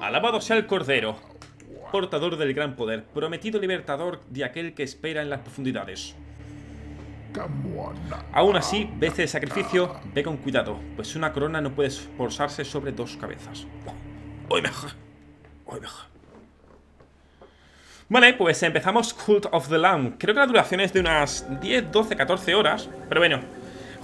Alabado sea el Cordero, portador del gran poder, prometido libertador de aquel que espera en las profundidades. Aún así, ve este sacrificio, ve con cuidado, pues una corona no puede esforzarse sobre dos cabezas. Vale, pues empezamos Cult of the Lamb. Creo que la duración es de unas 10, 12, 14 horas. Pero bueno,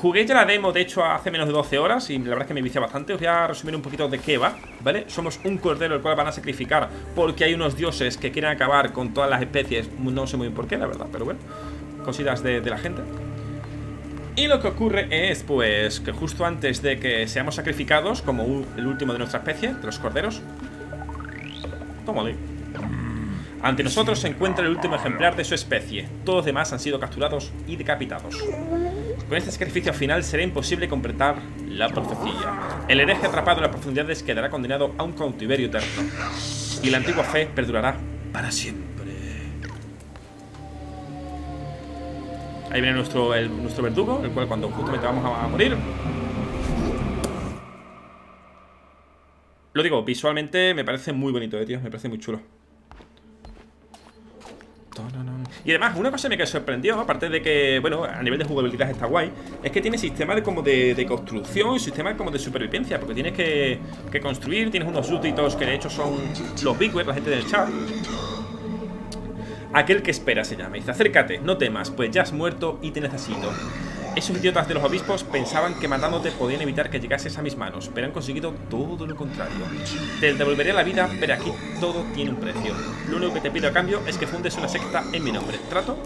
jugué ya la demo, de hecho, hace menos de 12 horas Y la verdad es que me vicia bastante Os voy a resumir un poquito de qué va, ¿vale? Somos un cordero el cual van a sacrificar Porque hay unos dioses que quieren acabar con todas las especies No sé muy bien por qué, la verdad, pero bueno Cositas de, la gente y lo que ocurre es, pues, que justo antes de que seamos sacrificados, como el último de nuestra especie, de los corderos, Tómale. Ante nosotros se encuentra el último ejemplar de su especie. Todos los demás han sido capturados y decapitados. Con este sacrificio final será imposible completar la profecía. El hereje atrapado en las profundidades quedará condenado a un cautiverio eterno. Y la antigua fe perdurará para siempre. Ahí viene nuestro, nuestro verdugo, el cual cuando justamente vamos a morir Lo digo, visualmente me parece muy bonito, eh, tío. Me parece muy chulo. Y además, una cosa que me sorprendió, aparte de que, bueno, a nivel de jugabilidad está guay, es que tiene sistema de como de, construcción y sistema como de supervivencia, porque tienes que, construir, tienes unos súbditos que de hecho son los Bigware, la gente del chat. Aquel que espera se llama. Dice, acércate, no temas, pues ya has muerto y te necesito. Esos idiotas de los obispos pensaban que matándote podían evitar que llegases a mis manos, pero han conseguido todo lo contrario. Te devolveré la vida, pero aquí todo tiene un precio. Lo único que te pido a cambio es que fundes una secta en mi nombre. ¿Trato?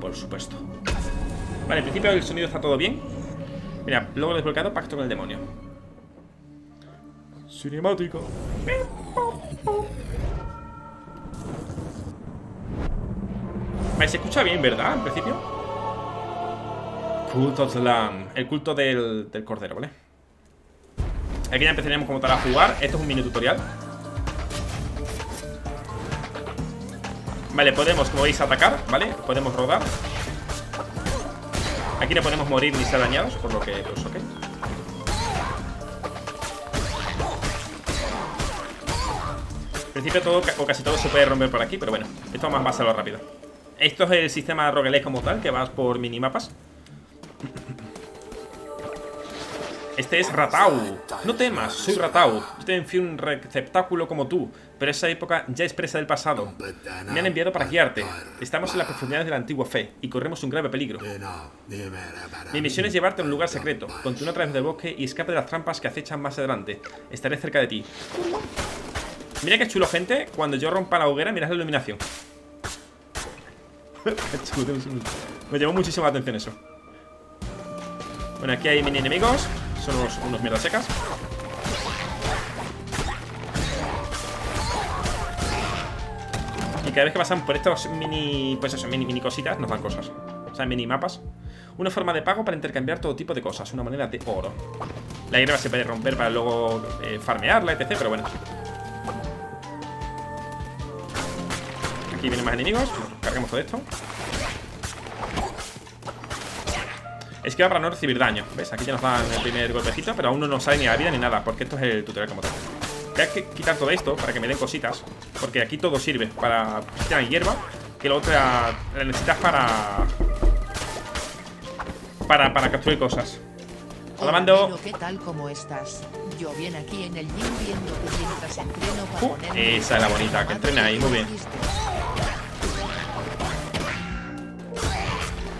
Por supuesto. Vale, en principio el sonido está todo bien. Mira, luego desbloqueado pacto con el demonio. Cinemática. Vale, se escucha bien, ¿verdad? En principio. Cult. El culto del, del cordero, ¿vale? Aquí ya empezaremos como tal a jugar. Esto es un mini tutorial. Vale, podemos, como veis, atacar, ¿vale? Podemos rodar. Aquí no podemos morir ni ser dañados, por lo que, pues, ok. En principio todo o casi todo se puede romper por aquí, pero bueno, esto más va a hacerlo rápido. Esto es el sistema roguelike como tal, que vas por minimapas. Este es Ratau. No temas, soy Ratau. Yo también fui un receptáculo como tú, pero esa época ya es presa del pasado. Me han enviado para guiarte. Estamos en las profundidades de la antigua fe y corremos un grave peligro. Mi misión es llevarte a un lugar secreto. Continúa a través del bosque y escape de las trampas que acechan más adelante. Estaré cerca de ti. Mira qué chulo, gente. Cuando yo rompa la hoguera, mirad la iluminación. Me llamó muchísimo la atención eso. Bueno, aquí hay mini enemigos. Son unos, mierdas secas. Y cada vez que pasan por estos mini... Pues eso, mini, mini cositas, nos dan cosas. O sea, mini mapas. Una forma de pago para intercambiar todo tipo de cosas. Una moneda de oro. La hierba se puede romper para luego eh, farmearla, etc. Pero bueno. Aquí vienen más enemigos. Cargamos todo esto. Es que va para no recibir daño ¿Ves? Aquí ya nos dan el primer golpecito Pero aún no nos sale ni la vida ni nada Porque esto es el tutorial como tal Voy a quitar todo esto para que me den cositas Porque aquí todo sirve Para quitar hierba Que la otra la necesitas para Para, para capturar cosas Hola, mando. ¿Qué tal como estás? Yo bien aquí en el gym viendo que mientras entreno para uh, Esa es la bonita, que entrena ahí, muy bien.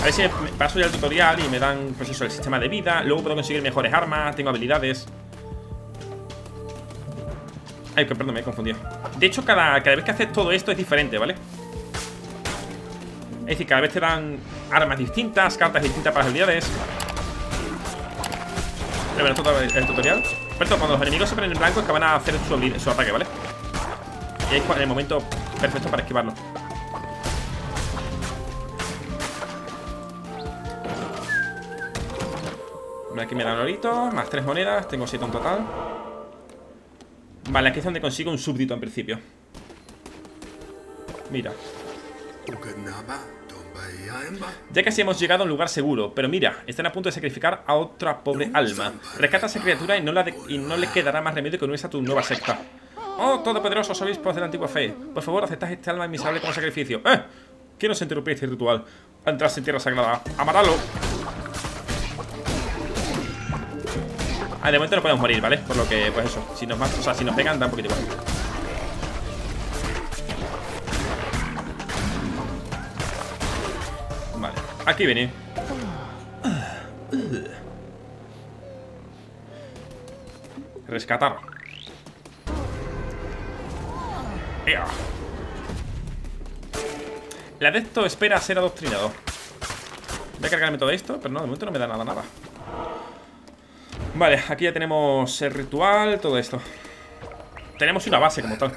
Ver si paso ya el tutorial y me dan, pues eso, el sistema de vida. Luego puedo conseguir mejores armas, tengo habilidades. Ay, perdón, me he confundido. De hecho, cada, cada vez que haces todo esto es diferente, ¿vale? Es decir, cada vez te dan armas distintas, cartas distintas para las habilidades. Pero bueno, todo el, tutorial. Pero cuando los enemigos se ponen en blanco es que van a hacer su, su ataque, ¿vale? Y es el momento perfecto para esquivarlo Aquí me dan orito, más tres monedas Tengo siete en total Vale, aquí es donde consigo un súbdito en principio Mira ya casi hemos llegado a un lugar seguro, pero mira, están a punto de sacrificar a otra pobre alma. Rescata a esa criatura y no, la y no le quedará más remedio que unirse a tu nueva secta. Oh, todopoderosos obispos de la antigua fe. Por favor, aceptad este alma miserable como sacrificio. ¡Eh! ¿Quién nos interrumpir este ritual? Entras en tierra sagrada. ¡Amaralo! Ah, de momento no podemos morir, ¿vale? Por lo que, pues eso. Si nos, o sea, si nos pegan, da un poquito igual. Vale. Aquí viene. Rescatar. El adepto espera ser adoctrinado. Voy a cargarme todo esto, pero no, de momento no me da nada, nada. Vale, aquí ya tenemos el ritual, todo esto. Tenemos una base como tal.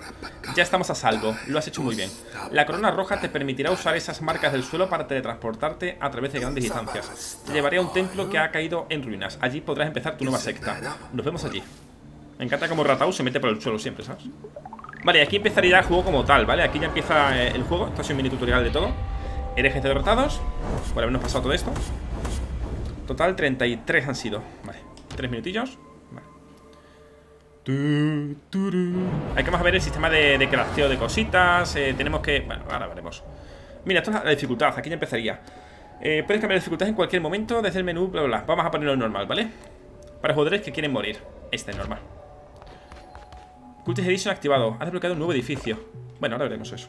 Ya estamos a salvo, lo has hecho muy bien. La corona roja te permitirá usar esas marcas del suelo para teletransportarte a través de grandes distancias. Te llevaré a un templo que ha caído en ruinas. Allí podrás empezar tu nueva secta. Nos vemos allí. Me encanta como Ratau se mete por el suelo siempre, ¿sabes? Vale, aquí empezaría el juego como tal, ¿vale? Aquí ya empieza eh, el juego. Esto es un mini tutorial de todo. Herejes derrotados. Por habernos pasado todo esto. Total, 33 han sido. Vale, 3 minutillos. Vale. Hay que más ver el sistema de, de de cositas. Eh, tenemos que. Bueno, ahora veremos. Mira, esto es la dificultad. Aquí ya empezaría. Eh, puedes cambiar la dificultad en cualquier momento desde el menú, bla, bla, bla. Vamos a ponerlo normal, ¿vale? Para jugadores que quieren morir. Este es normal. Cultist Edition activado. Ha desbloqueado un nuevo edificio. Bueno, ahora veremos eso.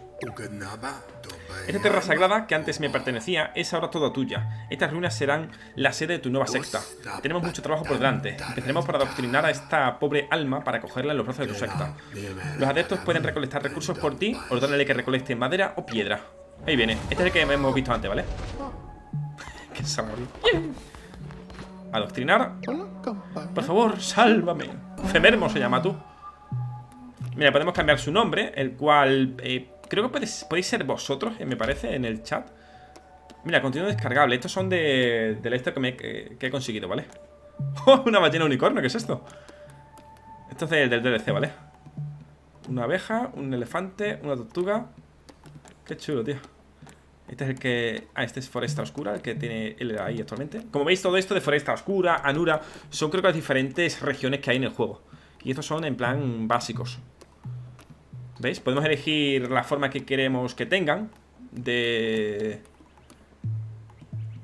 Esta tierra sagrada que antes me pertenecía es ahora toda tuya. Estas ruinas serán la sede de tu nueva secta. Tenemos mucho trabajo por delante. Empezaremos por adoctrinar a esta pobre alma para cogerla en los brazos de tu secta. Los adeptos pueden recolectar recursos por ti, ordenarle que recolecte madera o piedra. Ahí viene. Este es el que hemos visto antes, ¿vale? que se ha Adoctrinar. Por favor, sálvame. Femermo se llama tú. Mira, podemos cambiar su nombre, el cual eh, creo que podéis, ser vosotros, eh, me parece, en el chat. Mira, contenido descargable. Estos son de, de que, me, que, he conseguido, ¿vale? ¡Oh, una ballena unicornio! ¿Qué es esto? Esto es del, del DLC, ¿vale? Una abeja, un elefante, una tortuga. Qué chulo, tío. Este es el que... Ah, este es Foresta Oscura, el que tiene él ahí actualmente. Como veis, todo esto de Foresta Oscura, Anura, son creo que las diferentes regiones que hay en el juego. Y estos son en plan básicos. ¿Veis? Podemos elegir la forma que queremos que tengan De...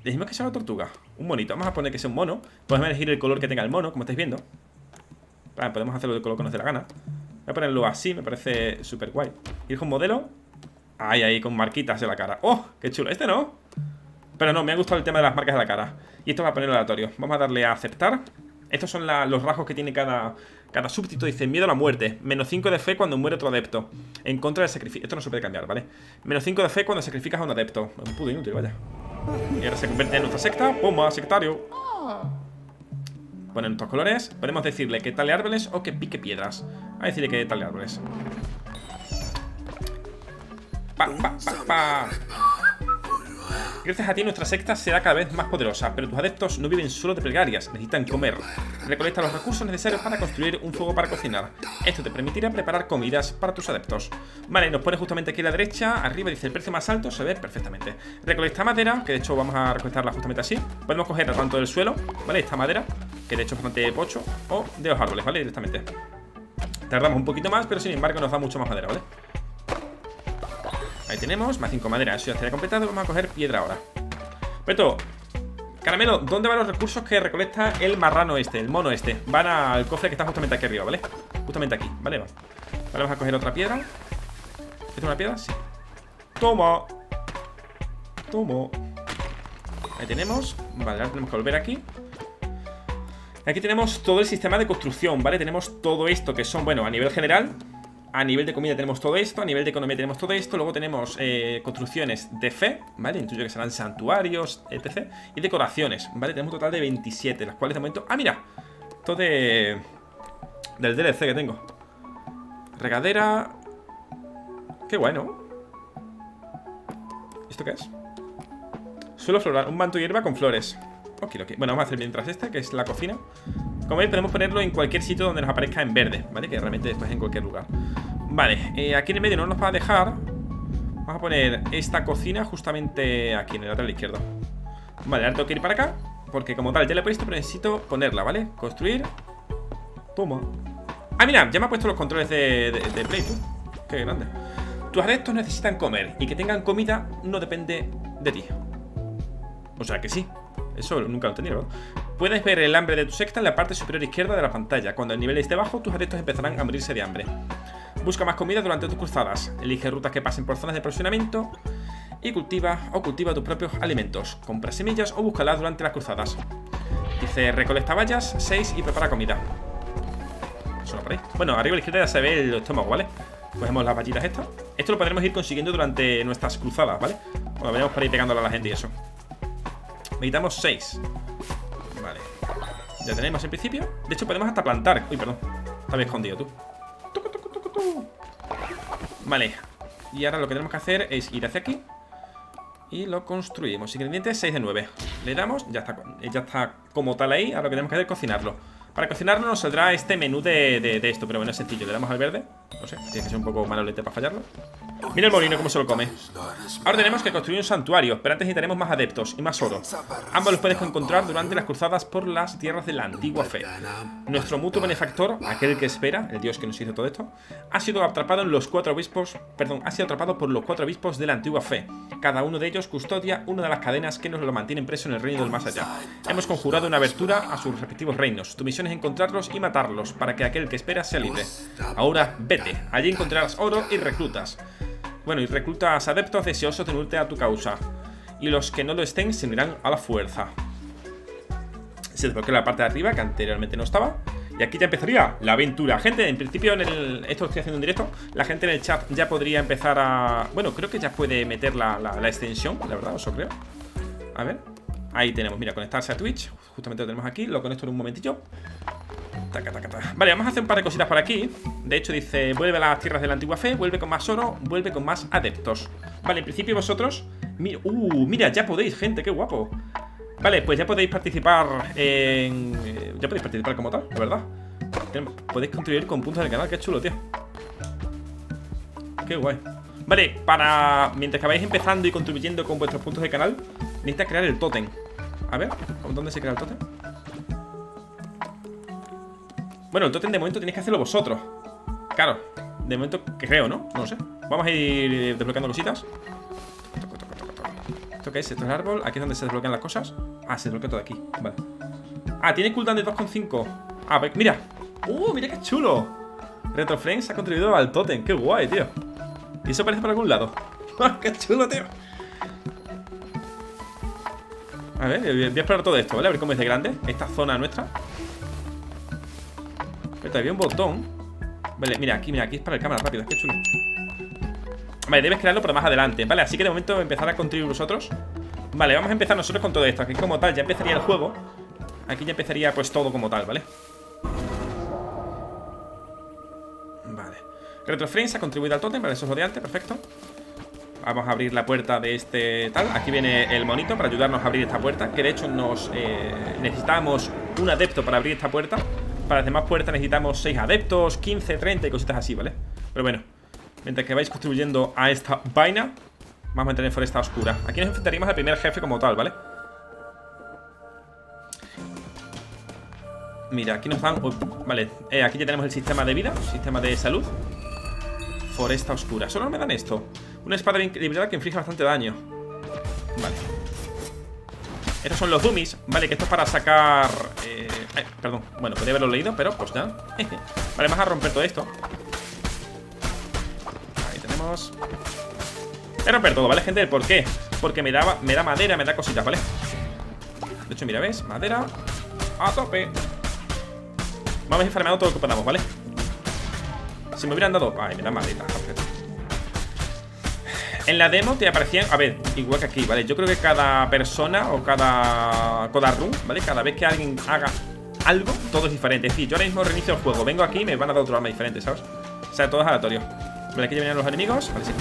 Decimos que sea una tortuga Un monito, vamos a poner que sea un mono. Podemos elegir el color que tenga el mono, como estáis viendo. Vale, Podemos hacerlo del color que nos dé la gana. Voy a ponerlo así, me parece súper guay. Ir con modelo. Ahí, ahí, con marquitas en la cara. ¡Oh! ¡Qué chulo! Este no. Pero no, me ha gustado el tema de las marcas de la cara. Y esto va a poner aleatorio. Vamos a darle a aceptar. Estos son los rasgos que tiene cada, cada súbdito dice miedo a la muerte. Menos 5 de fe cuando muere otro adepto. En contra del sacrificio. Esto no se puede cambiar, ¿vale? Menos 5 de fe cuando sacrificas a un adepto. Un puto inútil, vaya. Y ahora se convierte en nuestra secta. ¡Pumba! Sectario. Ponen nuestros colores. Podemos decirle que tale árboles o que pique piedras. A decirle que tale árboles. Pa, pa, pa, pa. Gracias a ti nuestra secta será cada vez más poderosa, pero tus adeptos no viven solo de plegarias, necesitan comer. Recolecta los recursos necesarios para construir un fuego para cocinar. Esto te permitirá preparar comidas para tus adeptos. Vale, nos pone justamente aquí a la derecha, arriba dice el precio más alto, se ve perfectamente. Recolecta madera, que de hecho vamos a recolectarla justamente así. Podemos cogerla tanto del suelo, ¿vale? Esta madera, que de hecho es bastante pocho, o de los árboles, ¿vale? Directamente. Tardamos un poquito más, pero sin embargo nos da mucho más madera, ¿vale? Tenemos, más 5 madera, eso ya estaría completado Vamos a coger piedra ahora Peto, Caramelo, ¿dónde van los recursos que recolecta el marrano este, el mono este? Van al cofre que está justamente aquí arriba, ¿vale? Justamente aquí, ¿vale? Vale, vamos a coger otra piedra ¿Es una piedra? Sí Toma Toma Ahí tenemos Vale, ahora tenemos que volver aquí Aquí tenemos todo el sistema de construcción, ¿vale? Tenemos todo esto que son, bueno, a nivel general a nivel de comida tenemos todo esto, a nivel de economía tenemos todo esto, luego tenemos eh, construcciones de fe, ¿vale? Intuyo que serán santuarios, etc. Y decoraciones, ¿vale? Tenemos un total de 27, las cuales de momento... ¡Ah, mira! Esto de... Del DLC que tengo. Regadera... Qué bueno. ¿Esto qué es? Suelo floral, un manto hierba con flores. Ok, ok. Bueno, vamos a hacer mientras este, que es la cocina. Como veis, podemos ponerlo en cualquier sitio donde nos aparezca en verde, ¿vale? Que realmente después en cualquier lugar. Vale, eh, aquí en el medio no nos va a dejar Vamos a poner esta cocina justamente aquí, en el lateral izquierdo Vale, ahora tengo que ir para acá Porque como tal ya la he puesto, pero necesito ponerla, ¿vale? Construir Toma Ah, mira, ya me ha puesto los controles de, de, Play, tú. Qué grande. Tus adeptos necesitan comer y que tengan comida no depende de ti. O sea que sí. Eso nunca lo he entendido, Puedes ver el hambre de tu secta en la parte superior izquierda de la pantalla. Cuando el nivel esté bajo, tus adeptos empezarán a morirse de hambre. Busca más comida durante tus cruzadas. Elige rutas que pasen por zonas de aprovisionamiento. Y cultiva o cultiva tus propios alimentos. Compra semillas o búscalas durante las cruzadas. Dice, recolecta vallas, 6 y prepara comida. Por ahí. Bueno, arriba a la izquierda ya se ve el estómago, ¿vale? Cogemos las vallitas estas. Esto lo podremos ir consiguiendo durante nuestras cruzadas, ¿vale? Cuando vayamos para ir pegándole a la gente y eso. Necesitamos 6. Ya tenemos en principio. De hecho, podemos hasta plantar. Uy, perdón. Estaba escondido tú. Vale. Y ahora lo que tenemos que hacer es ir hacia aquí. Y lo construimos. Ingredientes 6 de 9. Le damos, ya está, ya está como tal ahí. Ahora lo que tenemos que hacer es cocinarlo. Para cocinarlo nos saldrá este menú de, de, esto, pero bueno, es sencillo. Le damos al verde. No sé, tiene que ser un poco malolete para fallarlo. Mira el molino cómo se lo come. Ahora tenemos que construir un santuario, pero antes necesitaremos más adeptos y más oro. Ambos los puedes encontrar durante las cruzadas por las tierras de la antigua fe. Nuestro mutuo benefactor, aquel que espera, el dios que nos hizo todo esto, ha sido atrapado en los cuatro obispos, perdón, ha sido atrapado por los cuatro obispos de la antigua fe. Cada uno de ellos custodia una de las cadenas que nos lo mantienen preso en el reino del más allá. Hemos conjurado una abertura a sus respectivos reinos. Tu misión es encontrarlos y matarlos para que aquel que espera sea libre. Ahora vete, allí encontrarás oro y reclutas. Bueno, y reclutas adeptos deseosos de unirte a tu causa. Y los que no lo estén se unirán a la fuerza. Se desbloquea la parte de arriba que anteriormente no estaba. Y aquí ya empezaría la aventura. Gente, en principio en el, esto lo estoy haciendo en directo. La gente en el chat ya podría empezar a... Bueno, creo que ya puede meter la, extensión, la verdad, eso creo. A ver. Ahí tenemos, mira, conectarse a Twitch. Justamente lo tenemos aquí. Lo conecto en un momentillo. Vale, vamos a hacer un par de cositas por aquí De hecho dice, vuelve a las tierras de la antigua fe Vuelve con más oro, vuelve con más adeptos Vale, en principio vosotros mira, Uh, mira, ya podéis, gente, qué guapo Vale, pues ya podéis participar en... Eh, ya podéis participar como tal, de verdad Podéis contribuir con puntos del canal, qué chulo, tío Qué guay Vale, para... Mientras que vais empezando y contribuyendo con vuestros puntos de canal Necesita crear el tótem A ver, ¿dónde se crea el tótem? Bueno, el totem de momento tenéis que hacerlo vosotros Claro, de momento creo, ¿no? No lo sé Vamos a ir desbloqueando cositas ¿Esto qué es? ¿Esto es el árbol? ¿Aquí es donde se desbloquean las cosas? Ah, se desbloquea todo aquí Vale Ah, tiene cooldown de 2,5 Ah, mira ¡Uh, mira qué chulo! Retroframes ha contribuido al totem ¡Qué guay, tío! ¿Y eso aparece por algún lado? ¡Ah, qué chulo, tío! A ver, voy a explorar todo esto, ¿vale? A ver cómo es de grande Esta zona nuestra. Había un botón. Vale, mira, aquí, mira, aquí es para el cámara rápido Es que chulo. Vale, debes crearlo pero más adelante Vale, así que de momento empezar a contribuir vosotros. Vale, vamos a empezar nosotros con todo esto. Aquí como tal ya empezaría el juego. Aquí ya empezaría pues todo como tal, ¿vale? Vale. Retroframes ha contribuido al totem, vale, eso es lo perfecto Vamos a abrir la puerta de este tal. Aquí viene el monito para ayudarnos a abrir esta puerta Que de hecho nos eh, necesitamos un adepto para abrir esta puerta. Para las demás puertas necesitamos 6 adeptos, 15, 30 y cositas así, ¿vale? Pero bueno, mientras que vais contribuyendo a esta vaina Vamos a entrar en Foresta Oscura. Aquí nos enfrentaríamos al primer jefe como tal, ¿vale? Mira, aquí nos dan... vale, eh, aquí ya tenemos el sistema de vida Sistema de salud. Foresta Oscura, solo me dan esto Una espada de increíbilidad que inflige bastante daño Vale Estos son los dummies, vale, que esto es para sacar eh, perdón. Bueno, podría haberlo leído, pero pues ya. vale, vamos a romper todo esto. Ahí tenemos. A romper todo, ¿vale, gente? ¿Por qué? Porque me da, me da madera, me da cositas, ¿vale? De hecho, mira, ¿ves? Madera a tope. Vamos a ir farmeando todo lo que podamos, ¿vale? Si me hubieran dado... Ay, me da madera, en la demo te aparecían, a ver, igual que aquí, ¿vale? Yo creo que cada persona o cada, cada run, ¿vale? Cada vez que alguien haga algo, todo es diferente. Es decir, yo ahora mismo reinicio el juego, vengo aquí y me van a dar otro arma diferente, ¿sabes? O sea, todo es aleatorio. Vale, aquí ya vienen los enemigos. Vale, sí.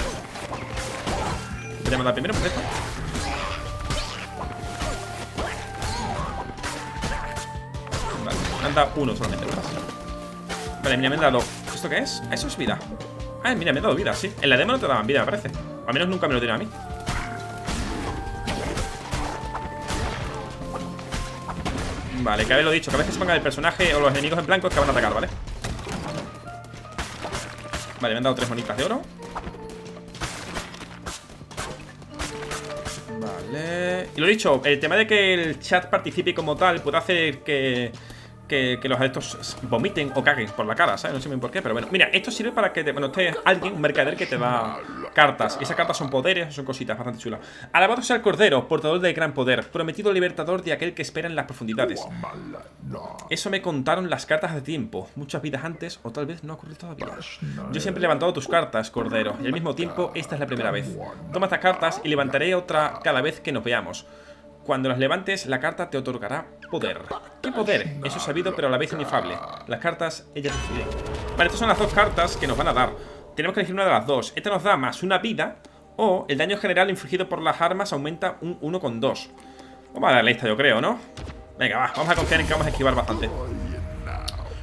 Voy a mandar primero, perfecto. Vale, me han dado uno solamente, ¿verdad? Vale, mira, me han dado... ¿Esto qué es? Eso es vida. Ah, mira, me han dado vida, sí. En la demo no te daban vida, me parece. Al menos nunca me lo dieron a mí. Vale, que lo dicho, cada vez que se ponga el personaje o los enemigos en blanco es que van a atacar, ¿vale? Vale, me han dado tres monitas de oro Vale Y lo dicho, el tema de que el chat participe como tal Puede hacer que que, los adeptos vomiten o caguen por la cara, ¿sabes? No sé bien por qué, pero bueno. Mira, esto sirve para que, te, bueno, esté alguien, un mercader que te da cartas. Y esas cartas son poderes, son cositas bastante chulas. Alabado sea el Cordero, portador de gran poder, prometido libertador de aquel que espera en las profundidades. Eso me contaron las cartas de tiempo, muchas vidas antes, o tal vez no ha ocurrido todavía. Yo siempre he levantado tus cartas, Cordero, y al mismo tiempo esta es la primera vez. Toma estas cartas y levantaré otra cada vez que nos veamos. Cuando las levantes, la carta te otorgará ¿Qué poder? Eso es sabido, pero a la vez inefable. Las cartas, ellas deciden. Vale, estas son las dos cartas que nos van a dar. Tenemos que elegir una de las dos. Esta nos da más una vida o el daño general infligido por las armas aumenta un 1,2. Vamos a darle esta, yo creo, ¿no? Venga, va, vamos a confiar en que vamos a esquivar bastante.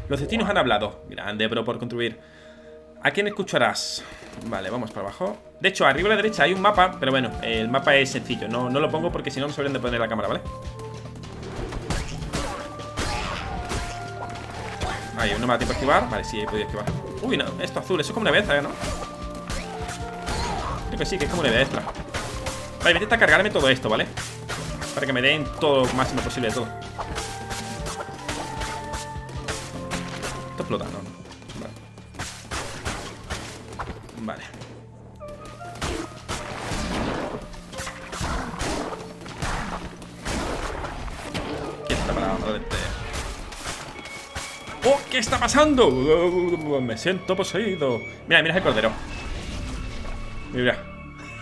Los destinos han hablado. Grande, bro, por contribuir. ¿A quién escucharás? Vale, vamos para abajo De hecho, arriba a la derecha hay un mapa Pero bueno, el mapa es sencillo No, lo pongo porque si no no sabrían de poner la cámara, ¿vale? Ahí, no me da tiempo a esquivar Vale, sí, he podido esquivar Uy, no, esto azul, eso es como una vez, ¿no? Creo que sí, que es como una vez extra Vale, voy a cargarme todo esto, ¿vale? Para que me den todo lo máximo posible de todo Esto explota, ¿no? Vale. ¿Qué ¿Qué está pasando? Me siento poseído. Mira, mira el cordero. Mira.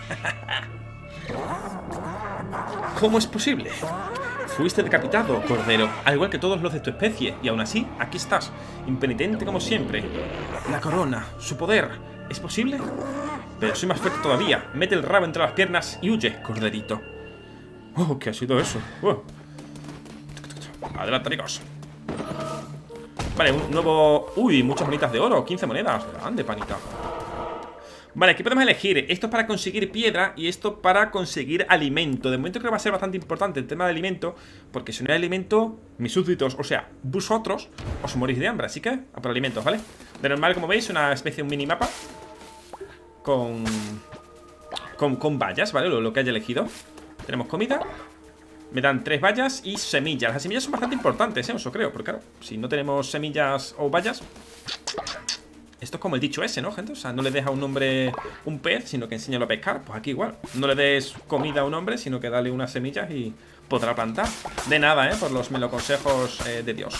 ¿Cómo es posible? Fuiste decapitado, Cordero, al igual que todos los de tu especie, y aún así, aquí estás, impenitente como siempre. La corona, su poder, ¿Es posible? Pero soy más fuerte todavía. Mete el rabo entre las piernas y huye, corderito. Oh, ¿qué ha sido eso? Oh. Adelante, amigos. Vale, un nuevo... Uy, muchas monitas de oro. 15 monedas. Grande, panita. Vale, aquí podemos elegir. Esto es para conseguir piedra y esto para conseguir alimento. De momento creo que va a ser bastante importante el tema de alimento. Porque si no hay alimento, mis súbditos, o sea, vosotros, os morís de hambre. Así que, a por alimentos, ¿vale? De normal, como veis, una especie de un minimapa con, con, con vallas, ¿vale? Lo, que haya elegido Tenemos comida Me dan tres vallas y semillas. Las semillas son bastante importantes, ¿eh? Eso creo Porque claro, si no tenemos semillas o vallas Esto es como el dicho ese, ¿no, gente? O sea, no le deja a un hombre un pez Sino que enséñalo a pescar. Pues aquí igual. No le des comida a un hombre Sino que dale unas semillas y podrá plantar. De nada, ¿eh? Por los meloconsejos eh, de Dios.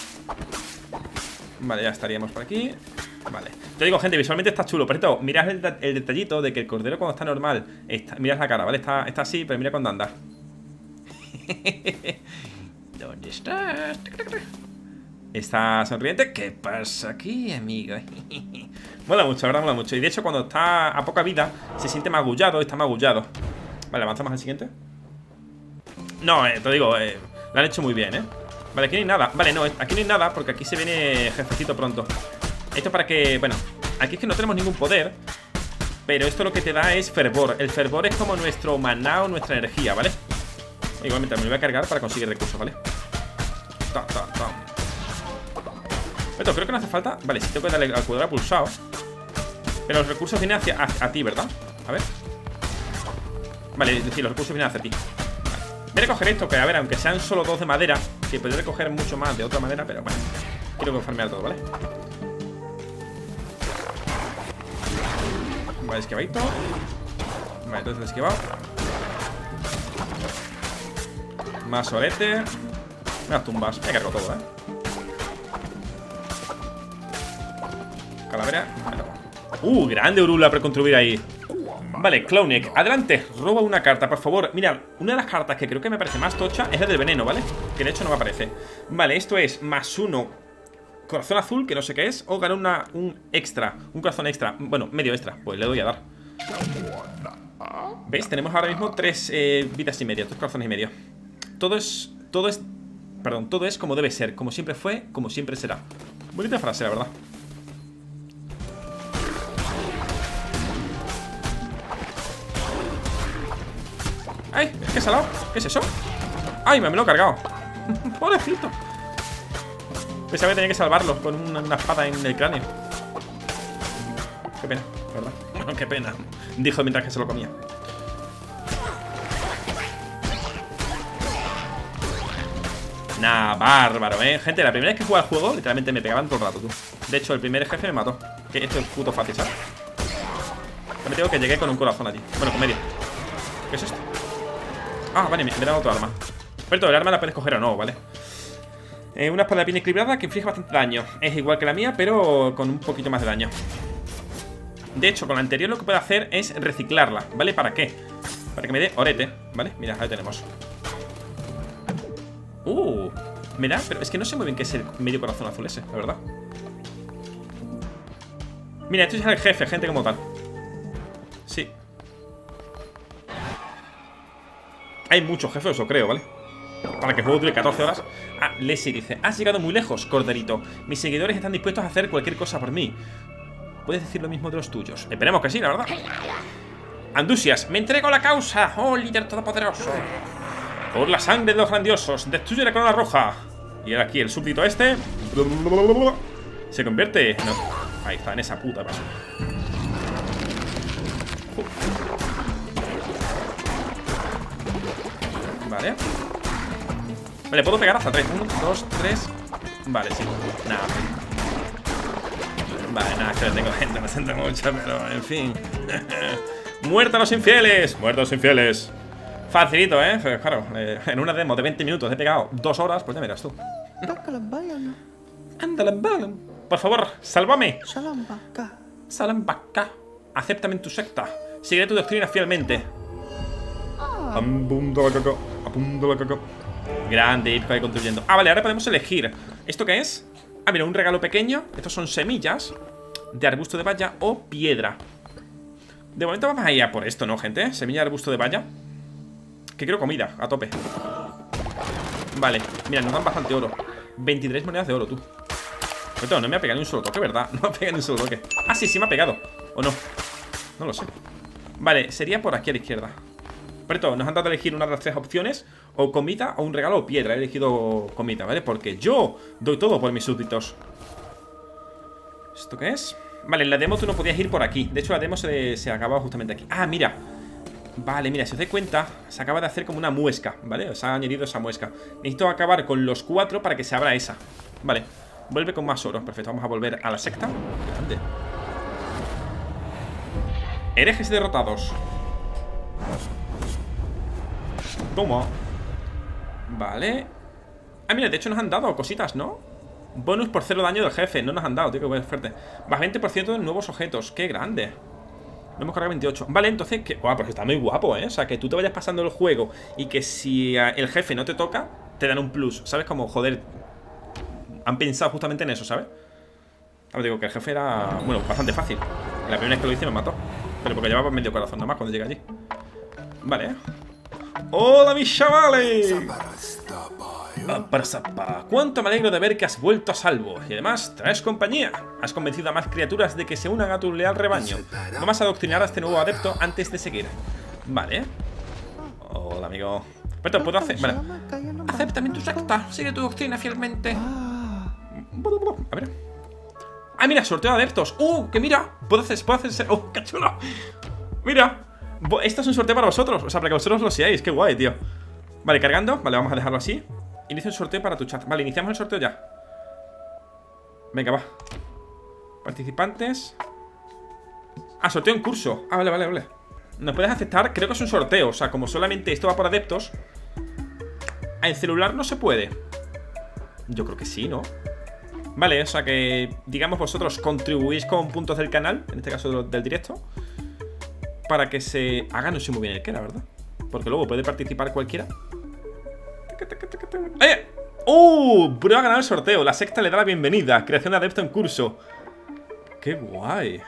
Vale, ya estaríamos por aquí. Vale, te digo, gente, visualmente está chulo. Por esto, mirad el, detallito de que el cordero cuando está normal está, Mirad la cara, ¿vale? Está, está así, pero mira cuando anda ¿Dónde estás? Está sonriente ¿Qué pasa aquí, amigo? mola mucho, la verdad, mola mucho Y de hecho, cuando está a poca vida Se siente magullado, está magullado Vale, avanzamos al siguiente No, eh, te digo, eh, lo han hecho muy bien, ¿eh? Vale, aquí no hay nada Vale, no, aquí no hay nada porque aquí se viene jefecito pronto esto para que, bueno, aquí es que no tenemos ningún poder Pero esto lo que te da es fervor El fervor es como nuestro maná o nuestra energía, ¿vale? Igualmente me voy a cargar para conseguir recursos, ¿vale? Ta, ta, ta. Esto creo que no hace falta Vale, sí tengo que darle al cuadrado pulsado Pero los recursos vienen hacia a, ti, ¿verdad? A ver Vale, decir, los recursos vienen hacia ti vale. Voy a recoger esto, que a ver, aunque sean solo dos de madera Que podría recoger mucho más de otra manera Pero bueno, quiero que farmear todo, ¿vale? Vale, esquivadito Vale, entonces esquivado Más orete Unas tumbas, me cargo todo, eh. Calavera. Uh, grande Urula para contribuir ahí. Vale, Clownek, adelante, roba una carta, por favor. Mira, una de las cartas que creo que me parece más tocha Es la del veneno, ¿vale? Que de hecho no me aparece. Vale, esto es más uno. Corazón azul, que no sé qué es O ganar una, un extra, un corazón extra. Bueno, medio extra, pues le doy a dar. ¿Veis? Tenemos ahora mismo tres eh, vidas y media Tres corazones y medio Todo es, todo es, perdón, todo es como debe ser Como siempre fue, como siempre será Bonita frase, la verdad ¡Ay! ¿Qué salado? ¿Qué es eso? ¡Ay! Me, lo he cargado Pobrecito Pensaba que tenía que salvarlo con una, espada en el cráneo. Qué pena, ¿verdad? Qué pena. Dijo mientras que se lo comía. Nah, bárbaro, ¿eh? Gente, la primera vez que jugué al juego, literalmente me pegaban todo el rato, tú. De hecho, el primer jefe me mató. Que esto es puto fácil, ¿sabes? Me tengo que llegué con un corazón allí. Bueno, con medio. ¿Qué es esto? Ah, vale, me, me da otro arma. Pero el arma la puedes coger o no, ¿vale? Eh, una espada bien equilibrada que inflige bastante daño. Es igual que la mía, pero con un poquito más de daño. De hecho, con la anterior lo que puedo hacer es reciclarla, ¿vale? ¿Para qué? Para que me dé orete, ¿vale? Mira, ahí tenemos. Uh, me da, pero es que no sé muy bien qué es el medio corazón azul ese, la verdad. Mira, esto es el jefe, gente como tal. Sí. Hay muchos jefes, eso creo, ¿vale? Para que el juego dure 14 horas. Ah, Leslie dice: Has llegado muy lejos, Corderito. Mis seguidores están dispuestos a hacer cualquier cosa por mí. Puedes decir lo mismo de los tuyos. Esperemos que sí, la verdad. Andusias, me entrego a la causa. Oh, líder todopoderoso. Por la sangre de los grandiosos, destruye la corona roja. Y ahora aquí el súbdito este. Se convierte. No. Ahí está, en esa puta paso. Vale. Vale, puedo pegar hasta tres. Uno, dos, tres. Vale, sí. Nada. Vale, nada, que tengo gente, me siento mucho, pero en fin. ¡Muerta los infieles! ¡Muertos los infieles! Facilito, ¿eh? Pero, claro, eh, en una demo de 20 minutos he pegado dos horas, pues ya miras tú. Por favor, sálvame. Salam Baka. Acéptame en tu secta. Seguiré tu doctrina fielmente. Caca. Grande, ir construyendo. Ah, vale, ahora podemos elegir. ¿Esto qué es? Ah, mira, un regalo pequeño. Estos son semillas de arbusto de valla o piedra. De momento vamos a ir a por esto, ¿no, gente? Semilla de arbusto de valla. Que quiero comida, a tope. Vale, mira, nos dan bastante oro. 23 monedas de oro, tú. no me ha pegado ni un solo toque, ¿verdad? No me ha pegado ni un solo toque. Ah, sí, sí me ha pegado. ¿O no? No lo sé. Vale, sería por aquí a la izquierda. Pero nos han dado a elegir una de las tres opciones O comida, o un regalo, o piedra He elegido comida, ¿vale? Porque yo doy todo por mis súbditos ¿Esto qué es? Vale, en la demo tú no podías ir por aquí De hecho la demo se, se acababa justamente aquí Ah, mira Vale, mira, si os dais cuenta Se acaba de hacer como una muesca, ¿vale? Os ha añadido esa muesca. Necesito acabar con los cuatro para que se abra esa. Vale, vuelve con más oro. Perfecto, vamos a volver a la secta. Grande. Herejes derrotados. Toma. Vale. Ah, mira, de hecho nos han dado cositas, ¿no? Bonus por cero daño del jefe. No nos han dado, tío, que buena fuerte. Más 20% de nuevos objetos. Qué grande no hemos cargado 28 Vale, entonces, que, pues está muy guapo, ¿eh? O sea, que tú te vayas pasando el juego Y que si el jefe no te toca Te dan un plus, ¿sabes? Como, joder Han pensado justamente en eso, ¿sabes? Ahora digo que el jefe era, bueno, bastante fácil La primera vez que lo hice me mató Pero porque llevaba medio corazón nada más cuando llegué allí Vale, ¿eh? ¡Hola, mis chavales! Cuánto me alegro de ver que has vuelto a salvo. Y además, traes compañía. Has convencido a más criaturas de que se unan a tu leal rebaño. Vamos a adoctrinar a este nuevo adepto antes de seguir. Vale. Hola, amigo. Pero puedo hacer... Vale. Acepta tu secta Sigue tu doctrina fielmente. A ver. Ah, mira, sorteo de adeptos. ¡Uh, que mira! Puedo hacer... Puedo hacer... ¡Oh, qué chulo! Mira esto es un sorteo para vosotros. O sea, para que vosotros lo seáis. Qué guay, tío. Vale, cargando. Vale, vamos a dejarlo así. Inicia un sorteo para tu chat. Vale, iniciamos el sorteo ya. Venga, va. Participantes. Ah, sorteo en curso. Ah, vale, vale, vale. ¿Nos puedes aceptar? Creo que es un sorteo. O sea, como solamente esto va por adeptos. En celular no se puede Yo creo que sí, ¿no? Vale, o sea que Digamos vosotros contribuís con puntos del canal En este caso del directo para que se haga, no sé muy bien el que, la verdad. Porque luego puede participar cualquiera. ¡Eh! ¡Uh! Prueba a ganar el sorteo. La secta le da la bienvenida. Creación de adepto en curso. ¡Qué guay!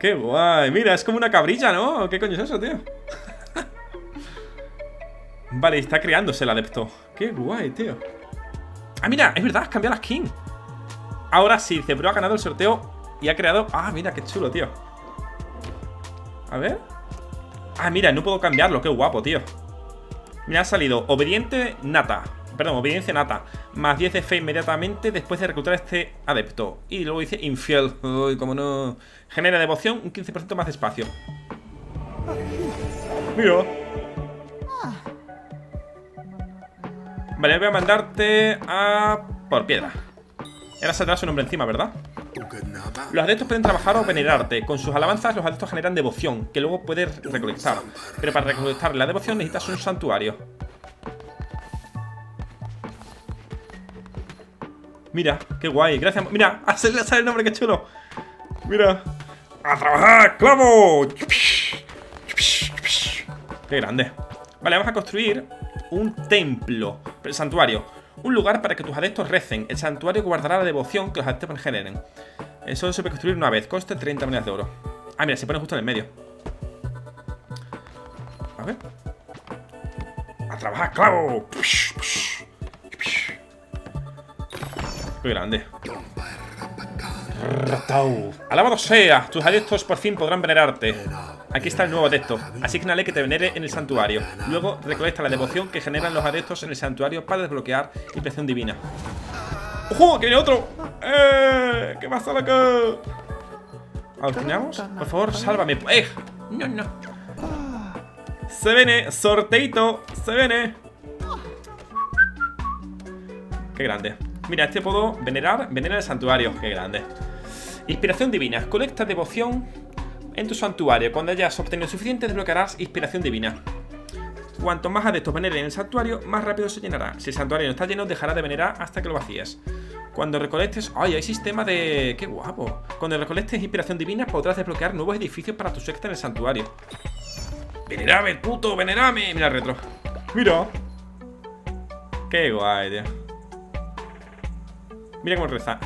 ¡Qué guay! Mira, es como una cabrilla, ¿no? ¿Qué coño es eso, tío? vale, está creándose el adepto. ¡Qué guay, tío! Ah, mira, es verdad, has cambiado la skin. Ahora sí, Cebro ha ganado el sorteo y ha creado... Ah, mira, qué chulo, tío. A ver Ah, mira, no puedo cambiarlo, qué guapo, tío Me ha salido obediente nata Perdón, obediencia nata. Más 10 de fe inmediatamente después de reclutar a este adepto. Y luego dice infiel. Uy, como no. Genera devoción un 15% más espacio. Mira. Vale, voy a mandarte a... Por piedra. Ahora saldrá su nombre encima, ¿verdad? Los adeptos pueden trabajar o venerarte. Con sus alabanzas los adeptos generan devoción, que luego puedes recolectar. Pero para recolectar la devoción necesitas un santuario. Mira, qué guay. Gracias. Mira, sale el nombre, qué chulo. Mira. ¡A trabajar, clavo! Qué grande. Vale, vamos a construir un templo. El santuario. Un lugar para que tus adeptos recen. El santuario guardará la devoción que los adeptos generen. Eso se puede construir una vez. Coste 30 monedas de oro. Ah, mira, se pone justo en el medio. A ver. ¡A trabajar, clavo! Qué grande. Alabado sea, tus adeptos por fin podrán venerarte. Aquí está el nuevo adepto. Asignale que te venere en el santuario. Luego recolecta la devoción que generan los adeptos en el santuario para desbloquear impresión divina. ¡Ojo! ¡Que viene otro! ¡Eh! ¿Qué pasa acá? ¿Alucinamos? Por favor, sálvame. ¡Eh! No, no. Se viene, sorteito. Se viene. Qué grande. Mira, este puedo venerar. Venera el santuario. Qué grande. Inspiración divina. Colecta devoción en tu santuario. Cuando hayas obtenido suficiente, desbloquearás inspiración divina. Cuanto más adeptos veneren en el santuario, más rápido se llenará. Si el santuario no está lleno, dejará de venerar hasta que lo vacíes. Cuando recolectes... ¡Ay, hay sistema de... ¡Qué guapo! Cuando recolectes inspiración divina, podrás desbloquear nuevos edificios para tu secta en el santuario. ¡Venerame, puto! ¡Venerame! Mira el retro. ¡Mira! ¡Qué guay, tío! Mira cómo reza.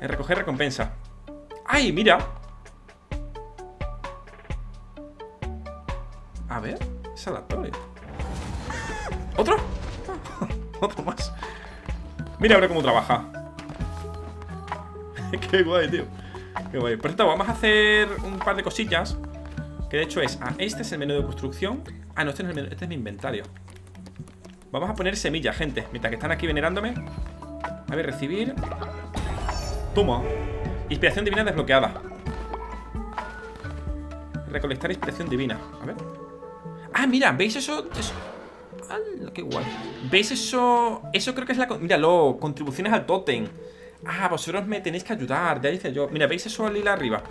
Recoger recompensa. ¡Ay, mira! A ver, es aleatorio. ¿Otro? Otro más. Mira ahora cómo trabaja. Qué guay, tío. Qué guay. Por cierto, vamos a hacer un par de cosillas. Que de hecho es. Ah, este es el menú de construcción. Ah, no, este, es el menú, este es mi inventario. Vamos a poner semillas, gente. Mientras que están aquí venerándome. A ver, recibir. Inspiración divina desbloqueada. Recolectar inspiración divina. A ver. Ah, mira, ¿veis eso? eso? qué guay. ¿Veis eso? Eso creo que es la... Míralo, contribuciones al tótem. Ah, vosotros me tenéis que ayudar, ya dice yo. Mira, ¿veis eso al hilo arriba?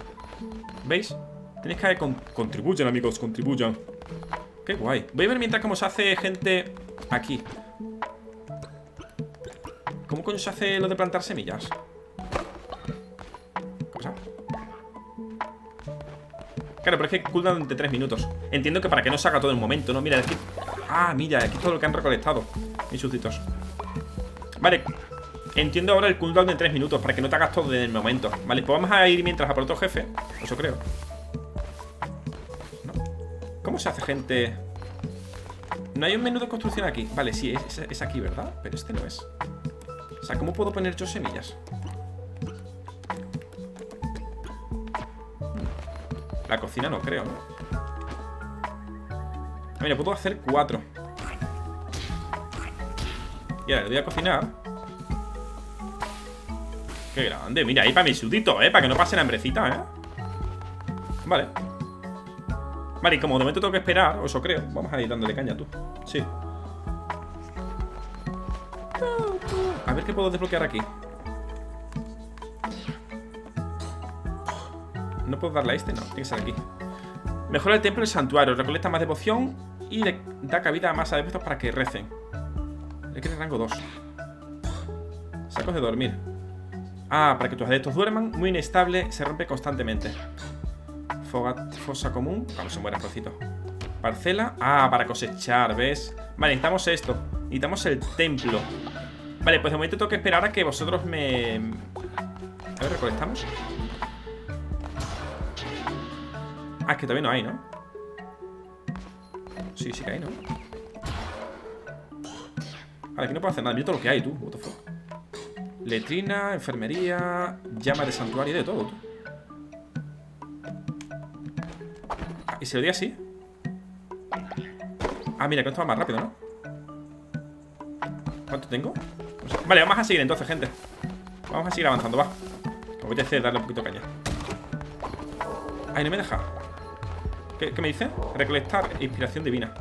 ¿Veis? Tenéis que... contribuyen, amigos, contribuyan. Qué guay. Voy a ver mientras cómo se hace gente aquí. ¿Cómo coño se hace lo de plantar semillas? Claro, pero es que cooldown de 3 minutos. Entiendo que para que no salga todo el momento, ¿no? Mira, aquí... Ah, mira, aquí todo lo que han recolectado. Mis súbditos Vale, entiendo ahora el cooldown de 3 minutos Para que no te hagas todo en el momento Vale, pues vamos a ir mientras a por otro jefe Eso creo. ¿Cómo se hace, gente? No hay un menú de construcción aquí. Vale, sí, es, es aquí, ¿verdad? Pero este no es. O sea, ¿cómo puedo poner yo semillas? La cocina no creo, ¿no? A ver, puedo hacer cuatro Y ahora le voy a cocinar Qué grande, mira, ahí para mi súbdito, ¿eh? Para que no pasen hambrecita, ¿eh? Vale Vale, y como de momento tengo que esperar, o eso creo Vamos a ir dándole caña, tú Sí A ver qué puedo desbloquear aquí No puedo darle a este, no, tiene que ser aquí. Mejora el templo y el santuario Recolecta más devoción y le da cabida a más adeptos para que recen. Le queda rango 2 Sacos de dormir. Ah, para que tus adeptos duerman Muy inestable, se rompe constantemente. Fogat, fosa común Cuando se muera trocito Parcela, ah, para cosechar, ¿ves? Vale, necesitamos esto. Necesitamos el templo. Vale, pues de momento tengo que esperar a que vosotros me... A ver, recolectamos Ah, es que todavía no hay, ¿no? Sí, sí que hay, ¿no? Vale, aquí no puedo hacer nada. Mira todo lo que hay, tú. What. Letrina, enfermería, llama de santuario, de todo, tú. Ah, ¿Y se lo di así? Ah, mira, que esto va más rápido, ¿no? ¿Cuánto tengo? Sé. Vale, vamos a seguir entonces, gente Vamos a seguir avanzando, va voy a hacer darle un poquito de caña Ay, no me deja ¿Qué, me dice? Recolectar inspiración divina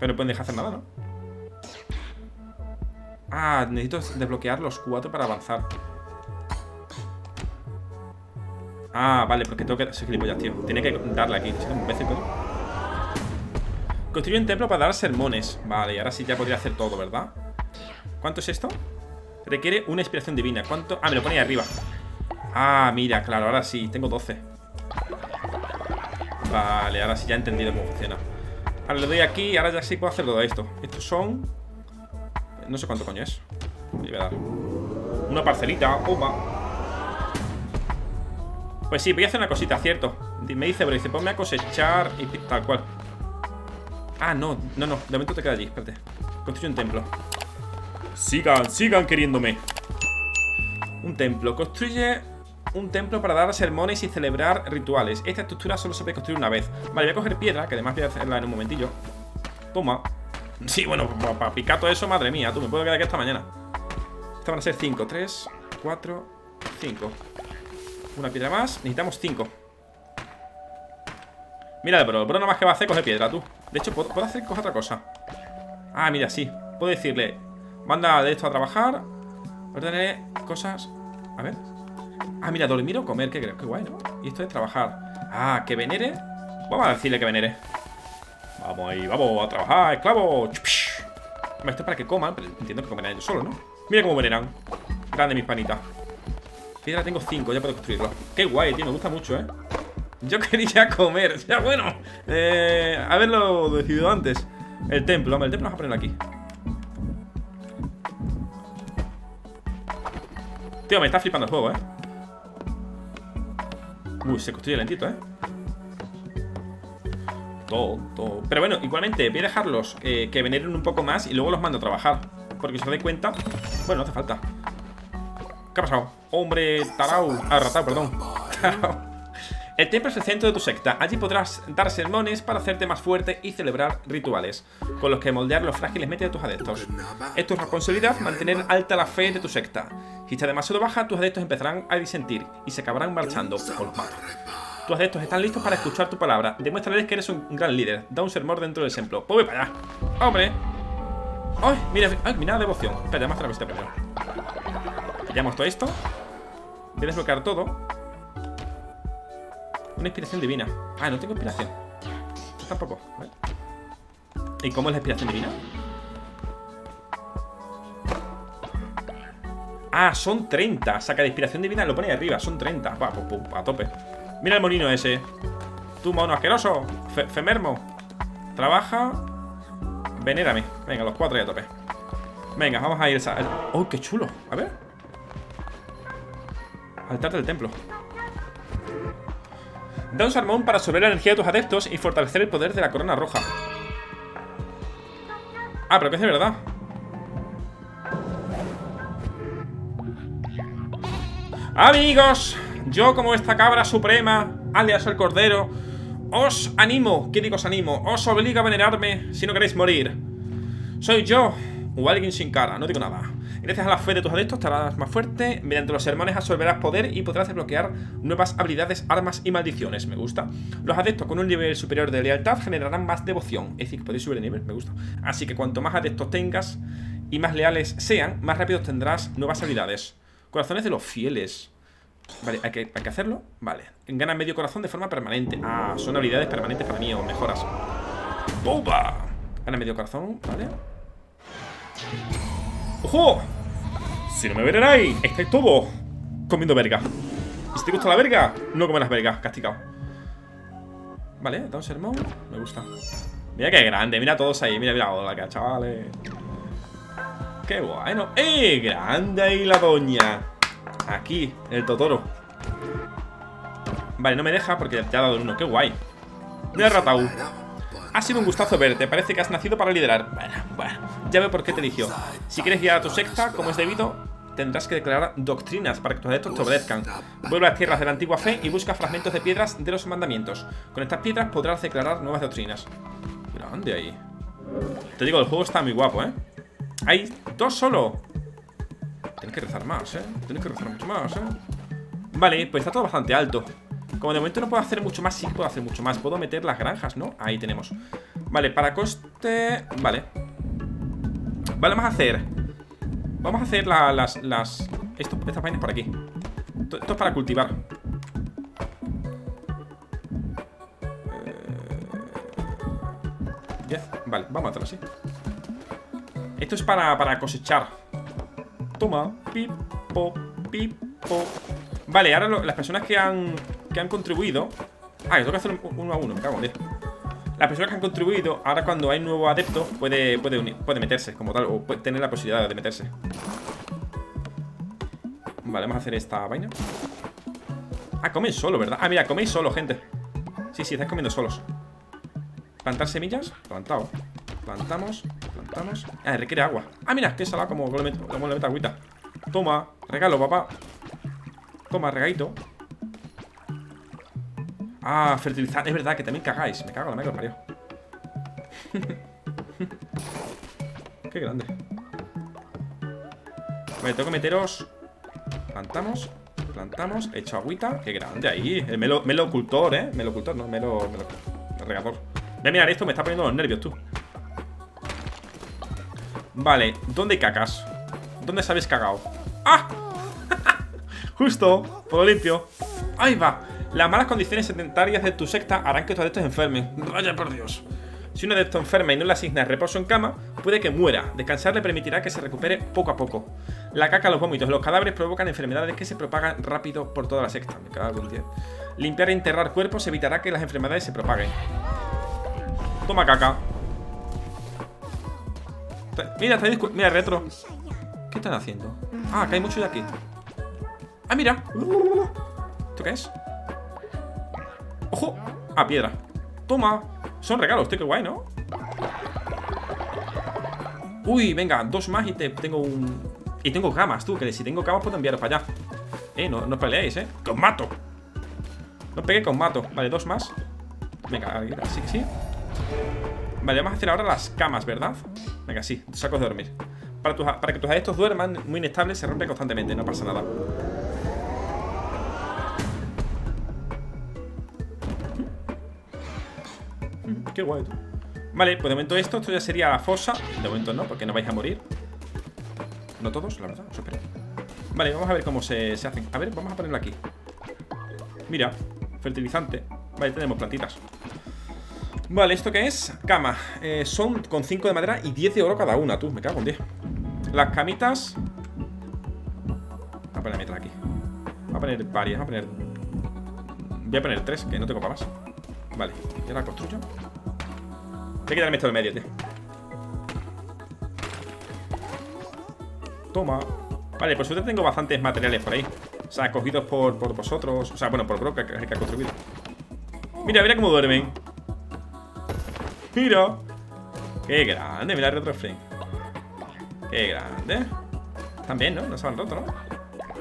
Pero no pueden dejar hacer nada, ¿no? Ah, necesito desbloquear los cuatro para avanzar Ah, vale, porque tengo que... Soy gilipollas, tío Tiene que darle aquí Soy un imbécil, ¿no? Construye un templo para dar sermones Vale, y ahora sí ya podría hacer todo, ¿verdad? ¿Cuánto es esto? Requiere una inspiración divina ¿Cuánto? Ah, me lo pone ahí arriba Ah, mira, claro, ahora sí Tengo 12 Vale, ahora sí ya he entendido cómo funciona. Ahora le doy aquí y ahora ya sí puedo hacer todo esto. Estos son... No sé cuánto coño es. Una parcelita, toma Pues sí, voy a hacer una cosita, cierto. Me dice, pero dice, ponme a cosechar Y tal cual. Ah, no, no, no, de momento te queda allí, espérate. Construye un templo. Sigan, sigan queriéndome. Un templo, construye un templo para dar sermones y celebrar rituales. Esta estructura solo se puede construir una vez. Vale, voy a coger piedra, que además voy a hacerla en un momentillo. Toma. Sí, bueno, para picar todo eso, madre mía, tú me puedo quedar aquí hasta mañana. Estas van a ser 5, 3, 4, 5. Una piedra más, necesitamos 5. Mira, pero el bro nada más que va a hacer coger piedra, tú. De hecho, ¿puedo, hacer coger otra cosa? Ah, mira, sí. Puedo decirle, manda de esto a trabajar. Ordenaré cosas. A ver. Ah, mira, dormir o comer, que creo. Qué guay, ¿no? Y esto es trabajar. Ah, que venere. Vamos a decirle que venere. Vamos ahí, vamos a trabajar, esclavo. Esto es para que coman, pero entiendo que comerán ellos solo, ¿no? Mira cómo veneran. Grande mis panitas. Piedra tengo cinco, ya puedo construirlo. Qué guay, tío, me gusta mucho, ¿eh? Yo quería comer, ya bueno. Eh, haberlo decidido antes. El templo, hombre, el templo vamos a ponerlo aquí. Tío, me está flipando el juego, ¿eh? Uy, se construye lentito, ¿eh? Todo, todo. Pero bueno, igualmente voy a dejarlos eh, que veneren un poco más y luego los mando a trabajar. Porque si os dais cuenta... Bueno, no hace falta. ¿Qué ha pasado? Hombre, tarau. Ah, perdón. El templo es el centro de tu secta. Allí podrás dar sermones para hacerte más fuerte y celebrar rituales, con los que moldear los frágiles mentes de tus adeptos. Es tu responsabilidad mantener alta la fe de tu secta. Si está demasiado baja, tus adeptos empezarán a disentir y se acabarán marchando por los Tus adeptos están listos para escuchar tu palabra. Demuéstrales que eres un gran líder. Da un sermón dentro del templo. Pues para allá. ¡Hombre! ¡Ay! Mira, ay, mira devoción. Espera, más la visita primero. Pillamos todo esto. Voy a desbloquear todo. Una inspiración divina. Ah, no tengo inspiración. tampoco. ¿Y cómo es la inspiración divina? Ah, son 30. Saca de inspiración divina, lo pone ahí arriba. Son 30. Va, a tope. Mira el molino ese. Tú, mono asqueroso. femermo. Trabaja. Venérame. Venga, los cuatro ya a tope. Venga, vamos a ir. ¡Oh, qué chulo! A ver. Altar del templo. Da un salmón para absorber la energía de tus adeptos y fortalecer el poder de la corona roja. Ah, pero que es de verdad. Amigos, yo como esta cabra suprema, alias el cordero, os animo, ¿qué digo os animo? Os obligo a venerarme si no queréis morir. Soy yo, o alguien sin cara, no digo nada. Gracias a la fe de tus adeptos estarás más fuerte. Mediante los sermones absorberás poder y podrás desbloquear nuevas habilidades, armas y maldiciones. Me gusta. Los adeptos con un nivel superior de lealtad generarán más devoción. Es decir, podéis subir de nivel. Me gusta. Así que cuanto más adeptos tengas y más leales sean, más rápido tendrás nuevas habilidades. Corazones de los fieles. Vale, ¿hay que, hacerlo? Vale. Gana medio corazón de forma permanente. Ah, son habilidades permanentes para mí o mejoras. ¡Boba! Gana medio corazón, ¿vale? ¡Ojo! Si no me veneráis, estáis todos comiendo verga. ¿Y si te gusta la verga? No comerás verga, castigado. Vale, da un sermón. Me gusta. Mira qué grande, mira todos ahí. Mira, mira, hola, chavales. Qué bueno. ¡Eh! Grande ahí la doña. Aquí, el Totoro. Vale, no me deja porque te ha dado uno. Qué guay. Mira, Ratau. Ha sido un gustazo verte, parece que has nacido para liderar Bueno, bueno, ya veo por qué te eligió Si quieres guiar a tu secta, como es debido tendrás que declarar doctrinas para que tus adeptos te obedezcan. Vuelve a las tierras de la antigua fe y busca fragmentos de piedras de los mandamientos. Con estas piedras podrás declarar nuevas doctrinas. Grande ahí. Te digo, el juego está muy guapo, ¿eh? Hay dos solo. Tienes que rezar más, ¿eh? Tienes que rezar mucho más, ¿eh? Vale, pues está todo bastante alto. Como de momento no puedo hacer mucho más, sí puedo hacer mucho más. Puedo meter las granjas, ¿no? Ahí tenemos. Vale, para coste... Vale. Vale, vamos a hacer... Vamos a hacer las... las estas vainas por aquí. Esto, es para cultivar. Eh... Vale, vamos a hacerlo así. Esto es para, para cosechar. Toma. Pipo, pipo. Vale, ahora las personas que han, que han contribuido... Ah, tengo que hacer uno a uno, me cago en Dios. Las personas que han contribuido, ahora cuando hay nuevo adepto, puede, puede, puede meterse como tal, o puede tener la posibilidad de meterse. Vale, vamos a hacer esta vaina. Ah, comen solo, ¿verdad? Ah, mira, coméis solo, gente. Sí, sí, estáis comiendo solos. ¿Plantar semillas? Plantado. Plantamos, plantamos. Ah, requiere agua. Ah, mira, que salado como, como le meto agüita. Toma, regalo, papá. Toma, regadito. Ah, fertilizar. Es verdad que también cagáis. Me cago en la mega parió. Qué grande. Vale, tengo que meteros. Plantamos. Plantamos. He hecho agüita. Qué grande ahí. El melo, ocultor, ¿eh? Melo ocultor, no. Melo, melo regador. Voy a mirar esto. Me está poniendo los nervios, tú. Vale. ¿Dónde cacas? ¿Dónde sabes cagado? ¡Ah! Justo. Todo limpio. Ahí va. Las malas condiciones sedentarias de tu secta harán que tus adeptos enfermen. Vaya por Dios. Si un adepto enferma y no le asignas reposo en cama, puede que muera. Descansar le permitirá que se recupere poco a poco. La caca, los vómitos, los cadáveres provocan enfermedades que se propagan rápido por toda la secta. Me cago en Limpiar e enterrar cuerpos evitará que las enfermedades se propaguen. Toma caca. Mira, mira, retro. ¿Qué están haciendo? Ah, que hay mucho de aquí. Ah, mira. ¿Esto qué es? ¡Ojo! Ah, piedra Toma Son regalos, tío, qué guay, ¿no? Uy, venga, dos más y te tengo un... Y tengo camas, tú, que si tengo camas puedo enviaros para allá Eh, no, no peleéis, ¿eh? ¡Que os mato! No pegué con mato Vale, dos más Venga, así que sí Vale, vamos a hacer ahora las camas, ¿verdad? Venga, sí, sacos de dormir para, para que tus adeptos duerman muy inestables Se rompe constantemente, no pasa nada Qué guay, tú. Vale, pues de momento esto, esto ya sería la fosa. De momento no, porque no vais a morir. No todos, la verdad, os espero Vale, vamos a ver cómo se, hacen. A ver, vamos a ponerlo aquí. Mira, fertilizante. Vale, tenemos plantitas. Vale, ¿esto qué es? Cama. Eh, Son con 5 de madera y 10 de oro cada una, tú, me cago en 10 Las camitas. Voy a poner aquí. Voy a poner varias, voy a poner Voy a poner 3, que no tengo para más. Vale, ya la construyo hay que quitarme esto del medio, tío. Toma. Vale, por suerte tengo bastantes materiales por ahí. O sea, cogidos por, por vosotros. O sea, bueno, por Brock, que que ha construido. Mira, mira cómo duermen. Mira. Qué grande, mira el retroframe. Qué grande. También, ¿no? No se han roto, ¿no?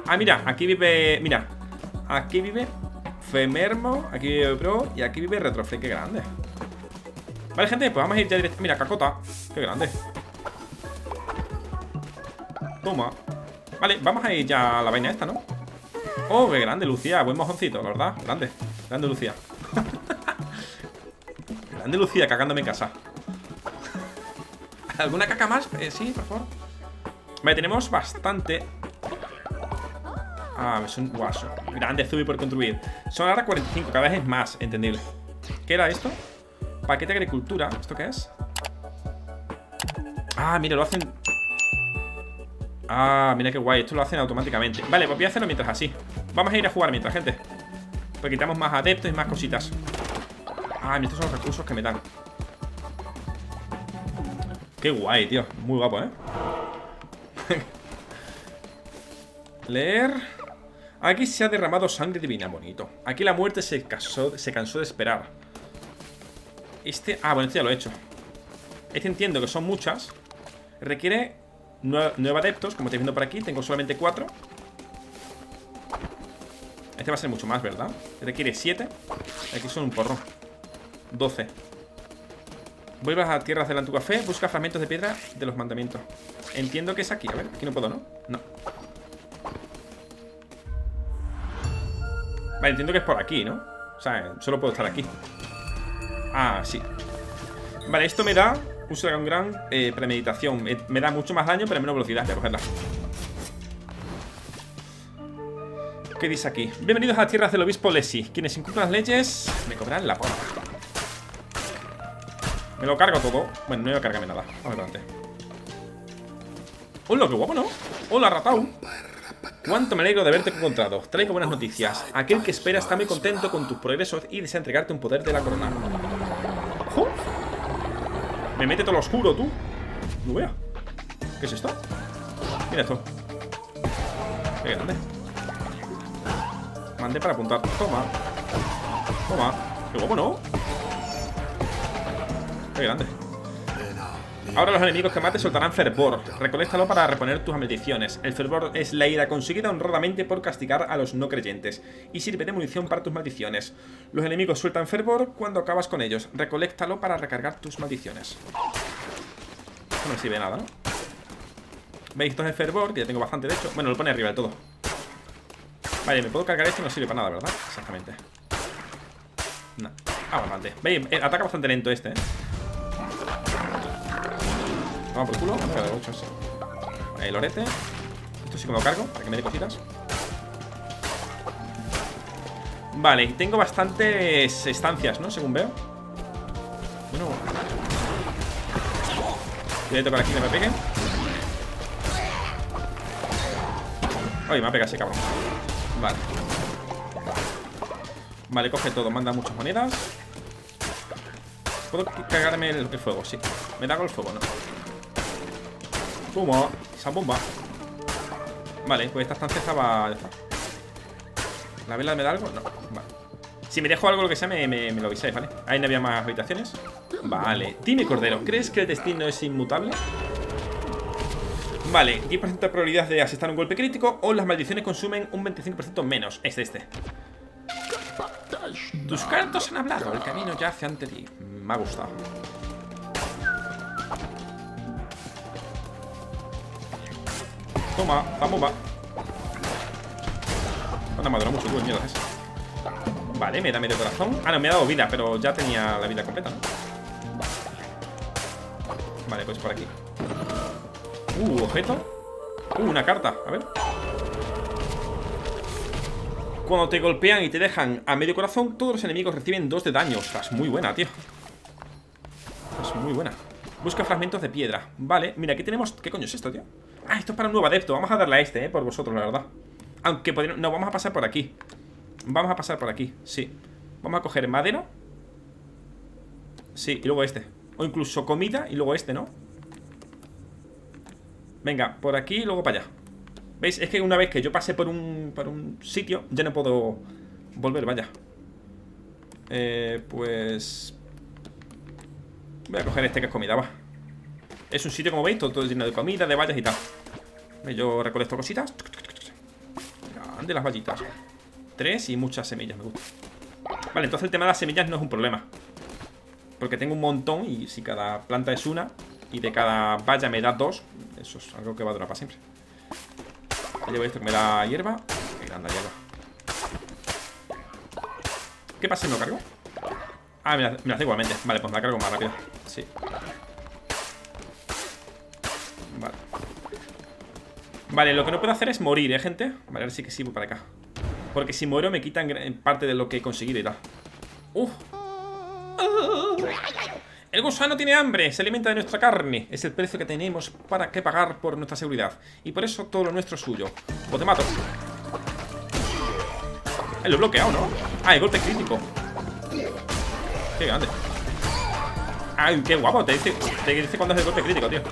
Ah, mira, aquí vive... Mira. Aquí vive Femermo, aquí vive Pro y aquí vive Retroframe. Qué grande. Vale, gente, pues vamos a ir ya directo Mira, cacota, qué grande. Toma. Vale, vamos a ir ya a la vaina esta, ¿no? Oh, qué grande, Lucía, buen mojoncito, la verdad. Grande, grande Lucía. Grande Lucía, cagándome en casa. ¿Alguna caca más? Eh, sí, por favor. Vale, tenemos bastante. Ah, son guaso Grande Zubi por contribuir Son ahora 45, cada vez es más, entendible. ¿Qué era esto? Paquete de agricultura. ¿Esto qué es? Ah, mira, lo hacen... Ah, mira qué guay. Esto lo hacen automáticamente. Vale, pues voy a hacerlo mientras así. Vamos a ir a jugar mientras, gente. Pues quitamos más adeptos y más cositas. Ah, estos son los recursos que me dan. Qué guay, tío. Muy guapo, ¿eh? Leer... Aquí se ha derramado sangre divina, bonito. Aquí la muerte se, se cansó de esperar. Este... Ah, bueno, este ya lo he hecho. Este entiendo que son muchas. Requiere nueve, adeptos, como estáis viendo por aquí. Tengo solamente cuatro. Este va a ser mucho más, ¿verdad? Este quiere siete. Aquí son un porro 12 Vuelvas a tierras del fe Busca fragmentos de piedra de los mandamientos. Entiendo que es aquí, a ver, aquí no puedo, ¿no? No. Vale, entiendo que es por aquí, ¿no? O sea, solo puedo estar aquí Ah, sí. Vale, esto me da Uso un gran eh, premeditación. Me da mucho más daño, pero menos velocidad. Voy a cogerla. ¿Qué dice aquí? Bienvenidos a las tierras del obispo Lesi. Quienes incumplan las leyes me cobran la porra Me lo cargo todo. Bueno, no voy a cargarme nada. Vamos adelante. Hola, qué guapo, ¿no? Hola, Ratau Cuánto me alegro de haberte encontrado. Traigo buenas noticias. Aquel que espera está muy contento con tus progresos Y desea entregarte un poder de la corona Me mete todo lo oscuro, tú. No vea ¿Qué es esto? Mira esto. Qué grande. Mande para apuntar. Toma. Toma. Qué guapo, ¿no? Qué grande Ahora los enemigos que mates soltarán fervor. Recoléctalo para reponer tus maldiciones. El fervor es la ira conseguida honradamente por castigar a los no creyentes y sirve de munición para tus maldiciones. Los enemigos sueltan fervor cuando acabas con ellos. Recoléctalo para recargar tus maldiciones. Esto no sirve de nada, ¿no? ¿Veis? Esto es el fervor, que ya tengo bastante de hecho. Bueno, lo pone arriba de todo. Vale, me puedo cargar esto, no sirve para nada, ¿verdad? Exactamente. No. Ah, bastante. ¿Veis? Eh, ataca bastante lento este, ¿eh? Vamos por culo. El orete. Esto sí que me lo cargo, para que me dé cositas. Vale, tengo bastantes estancias, ¿no? Según veo. Bueno. Voy a tocar aquí que me peguen. Ay, me ha pegado ese cabrón. Vale. Vale, coge todo. Manda muchas monedas. ¿Puedo cargarme el, el fuego? Sí. Me da el fuego, ¿no? Toma, esa bomba Vale, pues esta estancia estaba... ¿La vela me da algo? No, vale. Si me dejo algo lo que sea, me, me, lo avisáis, ¿vale? Ahí no había más habitaciones. Vale, dime Cordero, ¿crees que el destino es inmutable? Vale, 10% de probabilidad de asestar un golpe crítico O las maldiciones consumen un 25% menos. Es este. Tus cartos han hablado. El camino ya hace ante ti. Me ha gustado Toma, la bomba Anda, madura mucho tú, mierda es Vale, me da medio corazón. Ah, no, me ha dado vida, pero ya tenía la vida completa, ¿no? Vale, pues por aquí. Uh, objeto. Uh, una carta, a ver. Cuando te golpean y te dejan a medio corazón Todos los enemigos reciben dos de daño. Estás muy buena, tío. Estás muy buena. Busca fragmentos de piedra. Vale, mira, aquí tenemos... ¿Qué coño es esto, tío? Ah, esto es para un nuevo adepto. Vamos a darle a este, eh, por vosotros, la verdad. Aunque podríamos... No, vamos a pasar por aquí. Vamos a pasar por aquí, sí. Vamos a coger madera. Sí, y luego este. O incluso comida y luego este, ¿no? Venga, por aquí y luego para allá. ¿Veis? Es que una vez que yo pase por un, por un sitio Ya no puedo volver, vaya. Eh, pues... Voy a coger este que es comida, va Es un sitio, como veis, todo, todo lleno de comida, de vallas y tal. Yo recolecto cositas. De las vallitas. Tres y muchas semillas, me gusta. Vale, entonces el tema de las semillas no es un problema. Porque tengo un montón Y si cada planta es una Y de cada valla me da dos Eso es algo que va a durar para siempre. Llevo esto que me da hierba. Qué grande hierba. ¿Qué pasa si lo cargo? Ah, me la, hace igualmente. Vale, pues me la cargo más rápido. Sí Vale, lo que no puedo hacer es morir, ¿eh, gente? Vale, ahora sí que sí voy para acá. Porque si muero me quitan parte de lo que he conseguido y tal. Uf. El gusano tiene hambre, se alimenta de nuestra carne. Es el precio que tenemos para que pagar por nuestra seguridad. Y por eso todo lo nuestro es suyo. O te mato. Eh, lo he bloqueado, ¿no? Ah, el golpe crítico. Qué grande. Ay, qué guapo, te dice, te dice cuando es el golpe crítico, tío.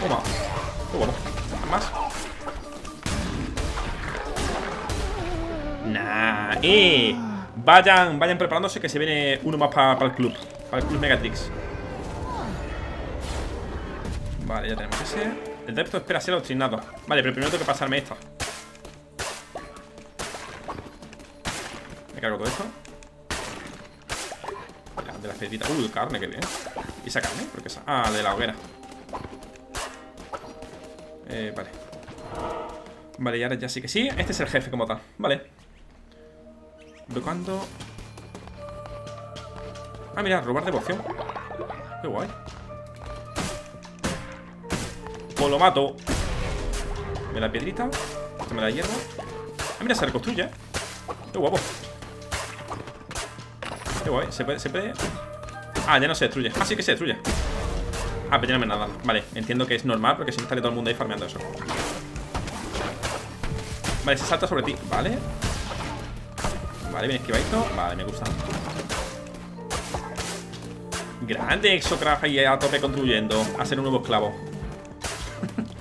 Toma bueno. Más. Nah. ¡Eh! Vayan, vayan preparándose que se viene uno más para el club. Para el club Megatrix. Vale, ya tenemos ese El adepto espera ser obstinado Vale, pero primero tengo que pasarme esta Me cargo todo esto De la piedrita Uy, carne, qué bien ¿Y esa carne? ¿Por qué esa? Ah, de la hoguera Eh, vale. Vale, y ahora ya sí que sí. Este es el jefe como tal. Vale. Cuando Ah, mira, robar devoción. Qué guay. Pues lo mato. Me da piedrita. Esto me da hierro. Ah, mira, se reconstruye. Qué guapo. Qué guay, se puede, se puede. Ah, ya no se destruye. Ah, sí que se destruye Ah, pero ya nada. Vale, entiendo que es normal Porque si no estaría todo el mundo ahí farmeando eso. Vale, se salta sobre ti. Vale. Vale, bien esquivadito. Vale, me gusta. Grande Exocraft ahí a tope contribuyendo A ser un nuevo esclavo.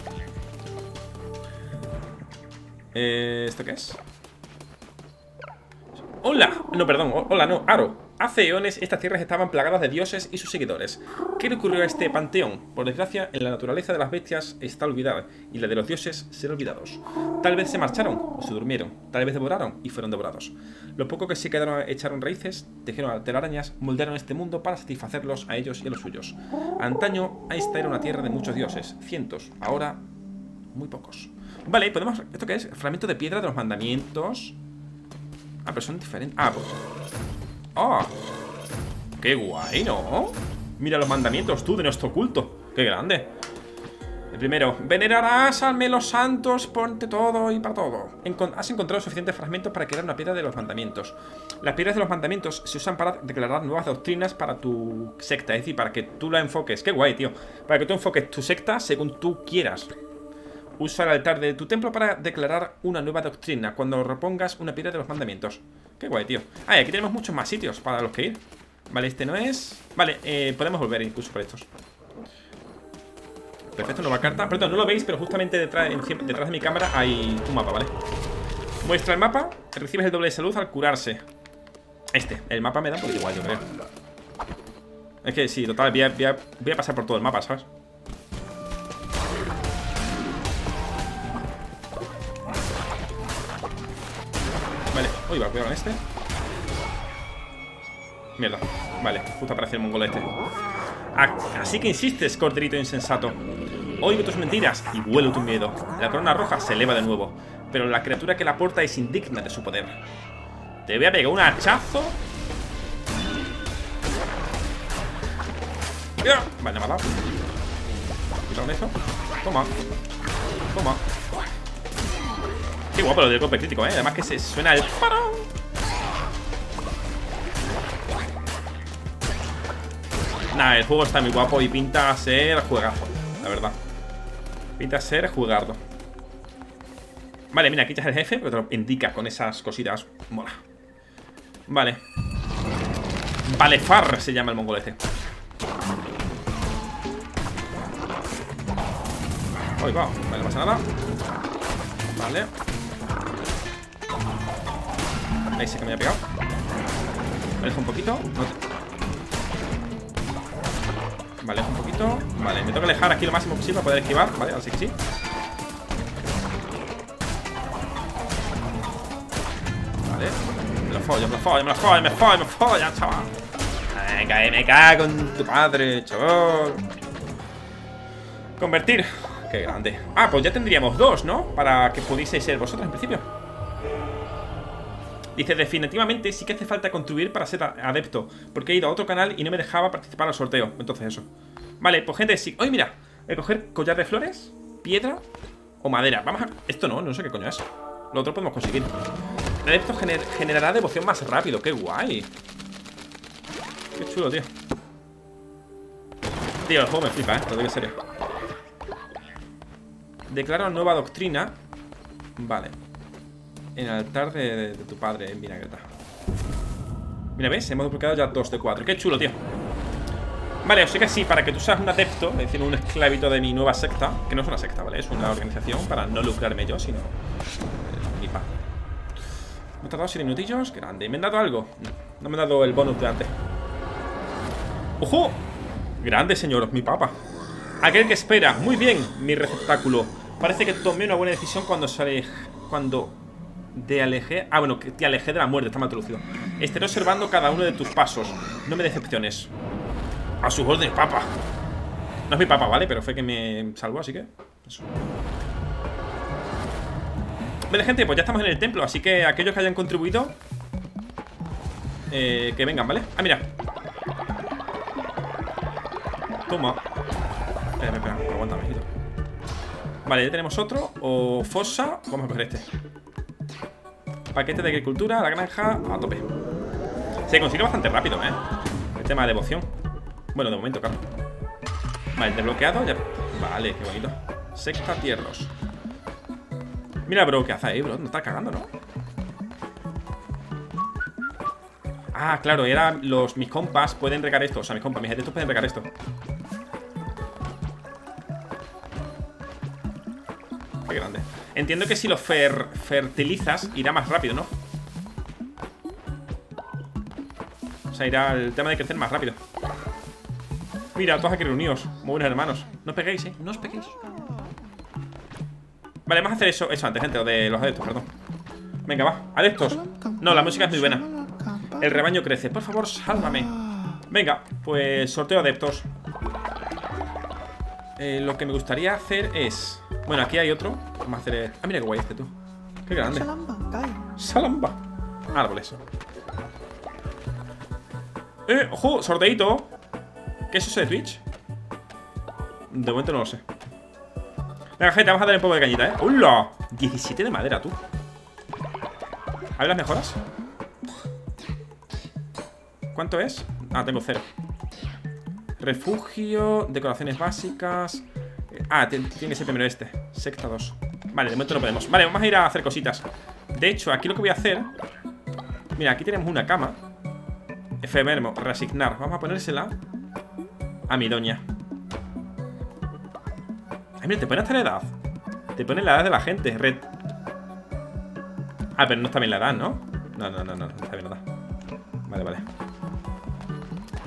Eh, ¿Esto qué es? ¡Hola! No, perdón, hola, no, Aro Hace eones estas tierras estaban plagadas de dioses y sus seguidores. ¿Qué le ocurrió a este panteón? Por desgracia, en la naturaleza de las bestias está olvidada, y la de los dioses ser olvidados. Tal vez se marcharon, o se durmieron, tal vez devoraron y fueron devorados. Lo poco que se quedaron echaron raíces, tejieron telarañas, moldearon este mundo para satisfacerlos a ellos y a los suyos. Antaño, esta era una tierra de muchos dioses, cientos, ahora muy pocos. Vale, podemos... ¿Esto qué es? Fragmento de piedra de los mandamientos. Ah, pero son diferentes. Ah, pues... ¡Ah! ¡Qué guay, ¿no? Mira los mandamientos, tú, de nuestro culto ¡Qué grande! El primero, venerarás al los santos, ponte todo y para todo. has encontrado suficientes fragmentos para crear una piedra de los mandamientos. Las piedras de los mandamientos se usan para declarar nuevas doctrinas para tu secta, es decir, para que tú la enfoques. ¡Qué guay, tío! Para que tú enfoques tu secta según tú quieras. Usa el altar de tu templo para declarar una nueva doctrina cuando repongas una piedra de los mandamientos. Qué guay, tío. Ah, y aquí tenemos muchos más sitios para los que ir. Vale, este no es... Vale, eh, podemos volver incluso por estos. Perfecto, nueva carta. Perdón, no lo veis, pero justamente detrás, detrás de mi cámara hay un mapa, ¿vale? Muestra el mapa Recibes el doble de salud al curarse. Este, el mapa me da un igual, yo creo. Es que sí, total, voy a, voy a pasar por todo el mapa, ¿sabes? Uy, va, cuidado con este. Mierda, vale, justo aparece el mongolo este. Ah, Así que insistes, corderito insensato. Oigo tus mentiras y vuelo tu miedo. La corona roja se eleva de nuevo Pero la criatura que la porta es indigna de su poder. Te voy a pegar un hachazo. Vale, me ha dado. Cuidado con eso. Toma. Toma Qué guapo lo del golpe crítico, ¿eh? Además que se suena el parón. Nah, el juego está muy guapo y pinta a ser juegazo, la verdad. Pinta a ser jugardo. Vale, mira, aquí el jefe, pero te lo indica con esas cositas. Mola. Vale. Valefar se llama el mongolete. Uy, va, vale, no pasa nada. Vale. Ahí sí que me ha pegado. Vale, un poquito. Vale, un poquito. Vale, me que alejar aquí lo máximo posible Para poder esquivar, vale, así que sí. Vale. Me lo follo, me lo follo, me lo follo, me follo, me follo, chaval. Venga, me cago en tu padre, chaval. Convertir. Qué grande. Ah, pues ya tendríamos dos, ¿no? Para que pudieseis ser vosotros en principio Dice, definitivamente sí que hace falta contribuir para ser adepto Porque he ido a otro canal y no me dejaba participar al sorteo. Entonces eso. Vale, pues gente, sí. Oye, mira Voy a coger collar de flores Piedra O madera. Vamos a... Esto no, no sé qué coño es. Lo otro podemos conseguir. El adepto generará devoción más rápido. Qué guay. Qué chulo, tío. Tío, el juego me flipa, eh Lo digo en serio. Declara nueva doctrina. Vale en el altar de, tu padre en vinagreta. Mira, ¿ves? Hemos duplicado ya dos de cuatro. ¡Qué chulo, tío! Vale, sea que sí, para que tú seas un adepto, es decir, un esclavito de mi nueva secta, que no es una secta, ¿vale? Es una organización para no lucrarme yo, sino eh, mi pa. Me he tardado 7 minutillos, grande. ¿Me han dado algo? No, no me han dado el bonus de antes. ¡Ojo! Grande, señor, mi papa. Aquel que espera. Muy bien, mi receptáculo. Parece que tomé una buena decisión cuando sale. Cuando de alejé. Ah, bueno, te alejé de la muerte, está mal traducido. Estaré observando cada uno de tus pasos. No me decepciones. A sus órdenes, papa. No es mi papa, ¿vale? Pero fue que me salvó, así que. Vale, gente, pues ya estamos en el templo. Así que aquellos que hayan contribuido. Eh, que vengan, ¿vale? Ah, mira. Toma. Espera, espera, aguanta. Vale, ya tenemos otro. O fosa. Vamos a coger este. Paquete de agricultura, la granja, a tope. Se consigue bastante rápido, ¿eh? El tema de devoción. Bueno, de momento, claro. Vale, desbloqueado ya. Vale, qué bonito. Sexta tierros. Mira, bro, ¿qué hace ahí, bro? No está cagando, ¿no? Ah, claro, era los mis compas pueden regar esto. O sea, mis compas, mis adeptos pueden regar esto. Qué grande. Entiendo que si lo fer fertilizas, irá más rápido, ¿no? O sea, irá el tema de crecer más rápido. Mira, todos aquí reunidos, como buenos hermanos. No os peguéis, ¿eh? No os peguéis. Vale, vamos a hacer eso, eso antes, gente, o de los adeptos, perdón. Venga, va. Adeptos. No, la música es muy buena. El rebaño crece. Por favor, sálvame. Venga, pues sorteo adeptos. Eh, lo que me gustaría hacer es... Bueno, aquí hay otro. Vamos a hacer... Ah, mira qué guay este, tú. Qué grande. Salamba. Árboles. Eh, ojo, sorteito. ¿Qué es eso de Twitch? De momento no lo sé. Venga, gente, vamos a darle un poco de cañita, ¿eh? ¡Hola! 17 de madera, tú. A ver las mejoras. ¿Cuánto es? Ah, tengo cero. Refugio, decoraciones básicas. Ah, tiene que ser primero este. Secta 2. Vale, de momento no podemos. Vale, vamos a ir a hacer cositas. De hecho, aquí lo que voy a hacer. Mira, aquí tenemos una cama. Efemermo, reasignar. Vamos a ponérsela a mi doña. Ay, mira, te pone hasta la edad. Te pone la edad de la gente. Red. Ah, pero no está bien la edad, ¿no? No, no, no, no, no está bien la edad. Vale, vale.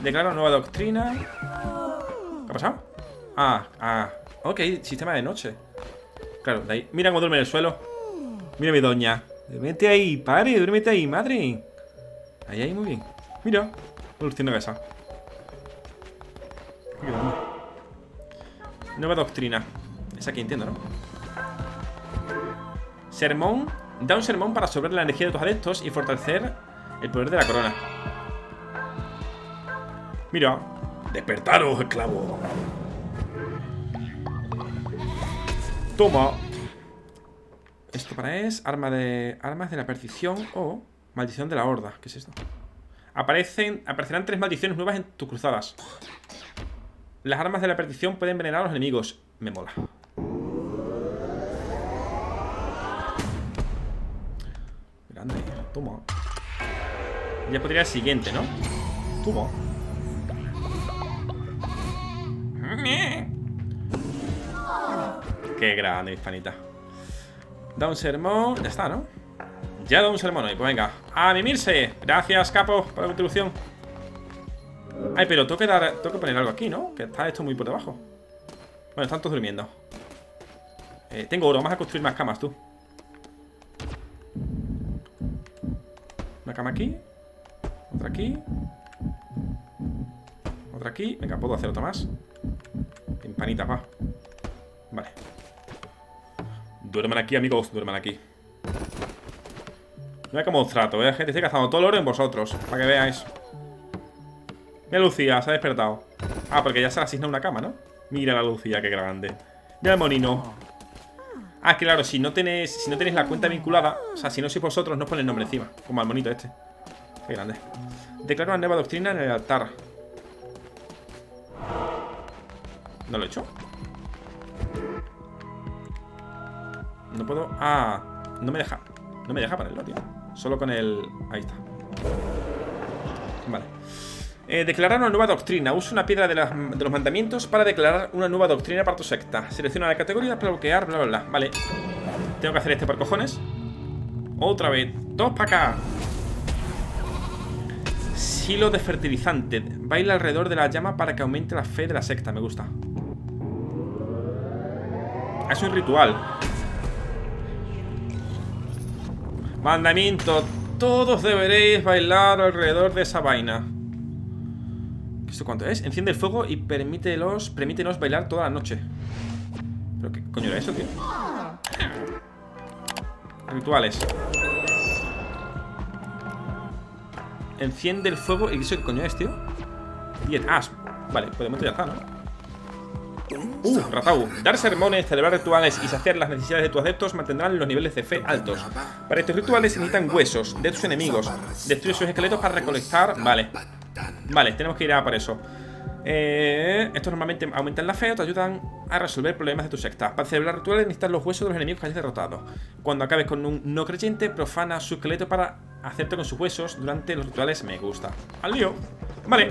Declara nueva doctrina. ¿Qué ha pasado? Ah, ah. Ok, sistema de noche. Claro, de ahí. Mira cómo duerme en el suelo. Mira mi doña. Vete ahí, pare, duérmete ahí, madre. Ahí, ahí, muy bien. Mira, evoluciona esa. Nueva doctrina. Es aquí, entiendo, ¿no? Sermón. Da un sermón para sobrar la energía de tus adeptos y fortalecer el poder de la corona. Mira. Despertaros, esclavo. Toma. Esto para es arma de armas de la perdición o maldición de la horda. ¿Qué es esto? Aparecen, aparecerán tres maldiciones nuevas en tus cruzadas. Las armas de la perdición pueden envenenar a los enemigos. Me mola. Grande. Toma. Ya podría el siguiente, ¿no? Toma. Qué grande, hispanita. Da un sermón. Ya está, ¿no? Ya da un sermón hoy. Pues venga. ¡A mimirse! Gracias, capo, por la contribución. Ay, pero tengo que, poner algo aquí, ¿no? Que está esto muy por debajo. Bueno, están todos durmiendo. Eh, tengo oro. Vamos a construir más camas, tú. Una cama aquí. Otra aquí. Otra aquí. Venga, puedo hacer otra más. Empanitas, va. Vale. Duerman aquí, amigos. Duerman aquí. Mira cómo os trato, ¿eh? Gente, estoy gastando todo el oro en vosotros. Para que veáis. Mira Lucía, se ha despertado. Ah, porque ya se le asigna una cama, ¿no? Mira la Lucía, qué grande. Mira el monino. Ah, claro, si no tenéis, si no tenéis la cuenta vinculada, o sea, si no sois vosotros, no os pone el nombre encima. Como al monito este. Qué grande. Declara una nueva doctrina en el altar. ¿No lo he hecho? No puedo... Ah, no me deja. No me deja ponerlo, tío. Solo con el... Ahí está. Vale. Eh, declarar una nueva doctrina. Usa una piedra de, los mandamientos para declarar una nueva doctrina para tu secta. Selecciona la categoría para bloquear, bla, bla, bla. Vale. Tengo que hacer este por cojones. Otra vez. Dos para acá. Silo de fertilizante. Baila alrededor de la llama para que aumente la fe de la secta. Me gusta. Es un ritual. Mandamiento. Todos deberéis bailar alrededor de esa vaina. ¿Esto cuánto es? Enciende el fuego y permítelos, permítenos bailar toda la noche. ¿Pero qué coño era eso, tío? Rituales. Enciende el fuego. ¿Y eso qué coño es, tío? 10. Ah, vale, pues de momento ya está, ¿no? Uh, Ratau. Dar sermones, celebrar rituales y saciar las necesidades de tus adeptos mantendrán los niveles de fe altos. Para estos rituales se necesitan huesos de tus enemigos. Destruye sus esqueletos para recolectar. Vale. Vale, tenemos que ir a por eso. Eh, estos normalmente aumentan la fe o te ayudan a resolver problemas de tu secta. Para celebrar rituales necesitas los huesos de los enemigos que hayas derrotado. Cuando acabes con un no creyente, profana su esqueleto para hacerte con sus huesos durante los rituales. Me gusta. Al lío. Vale.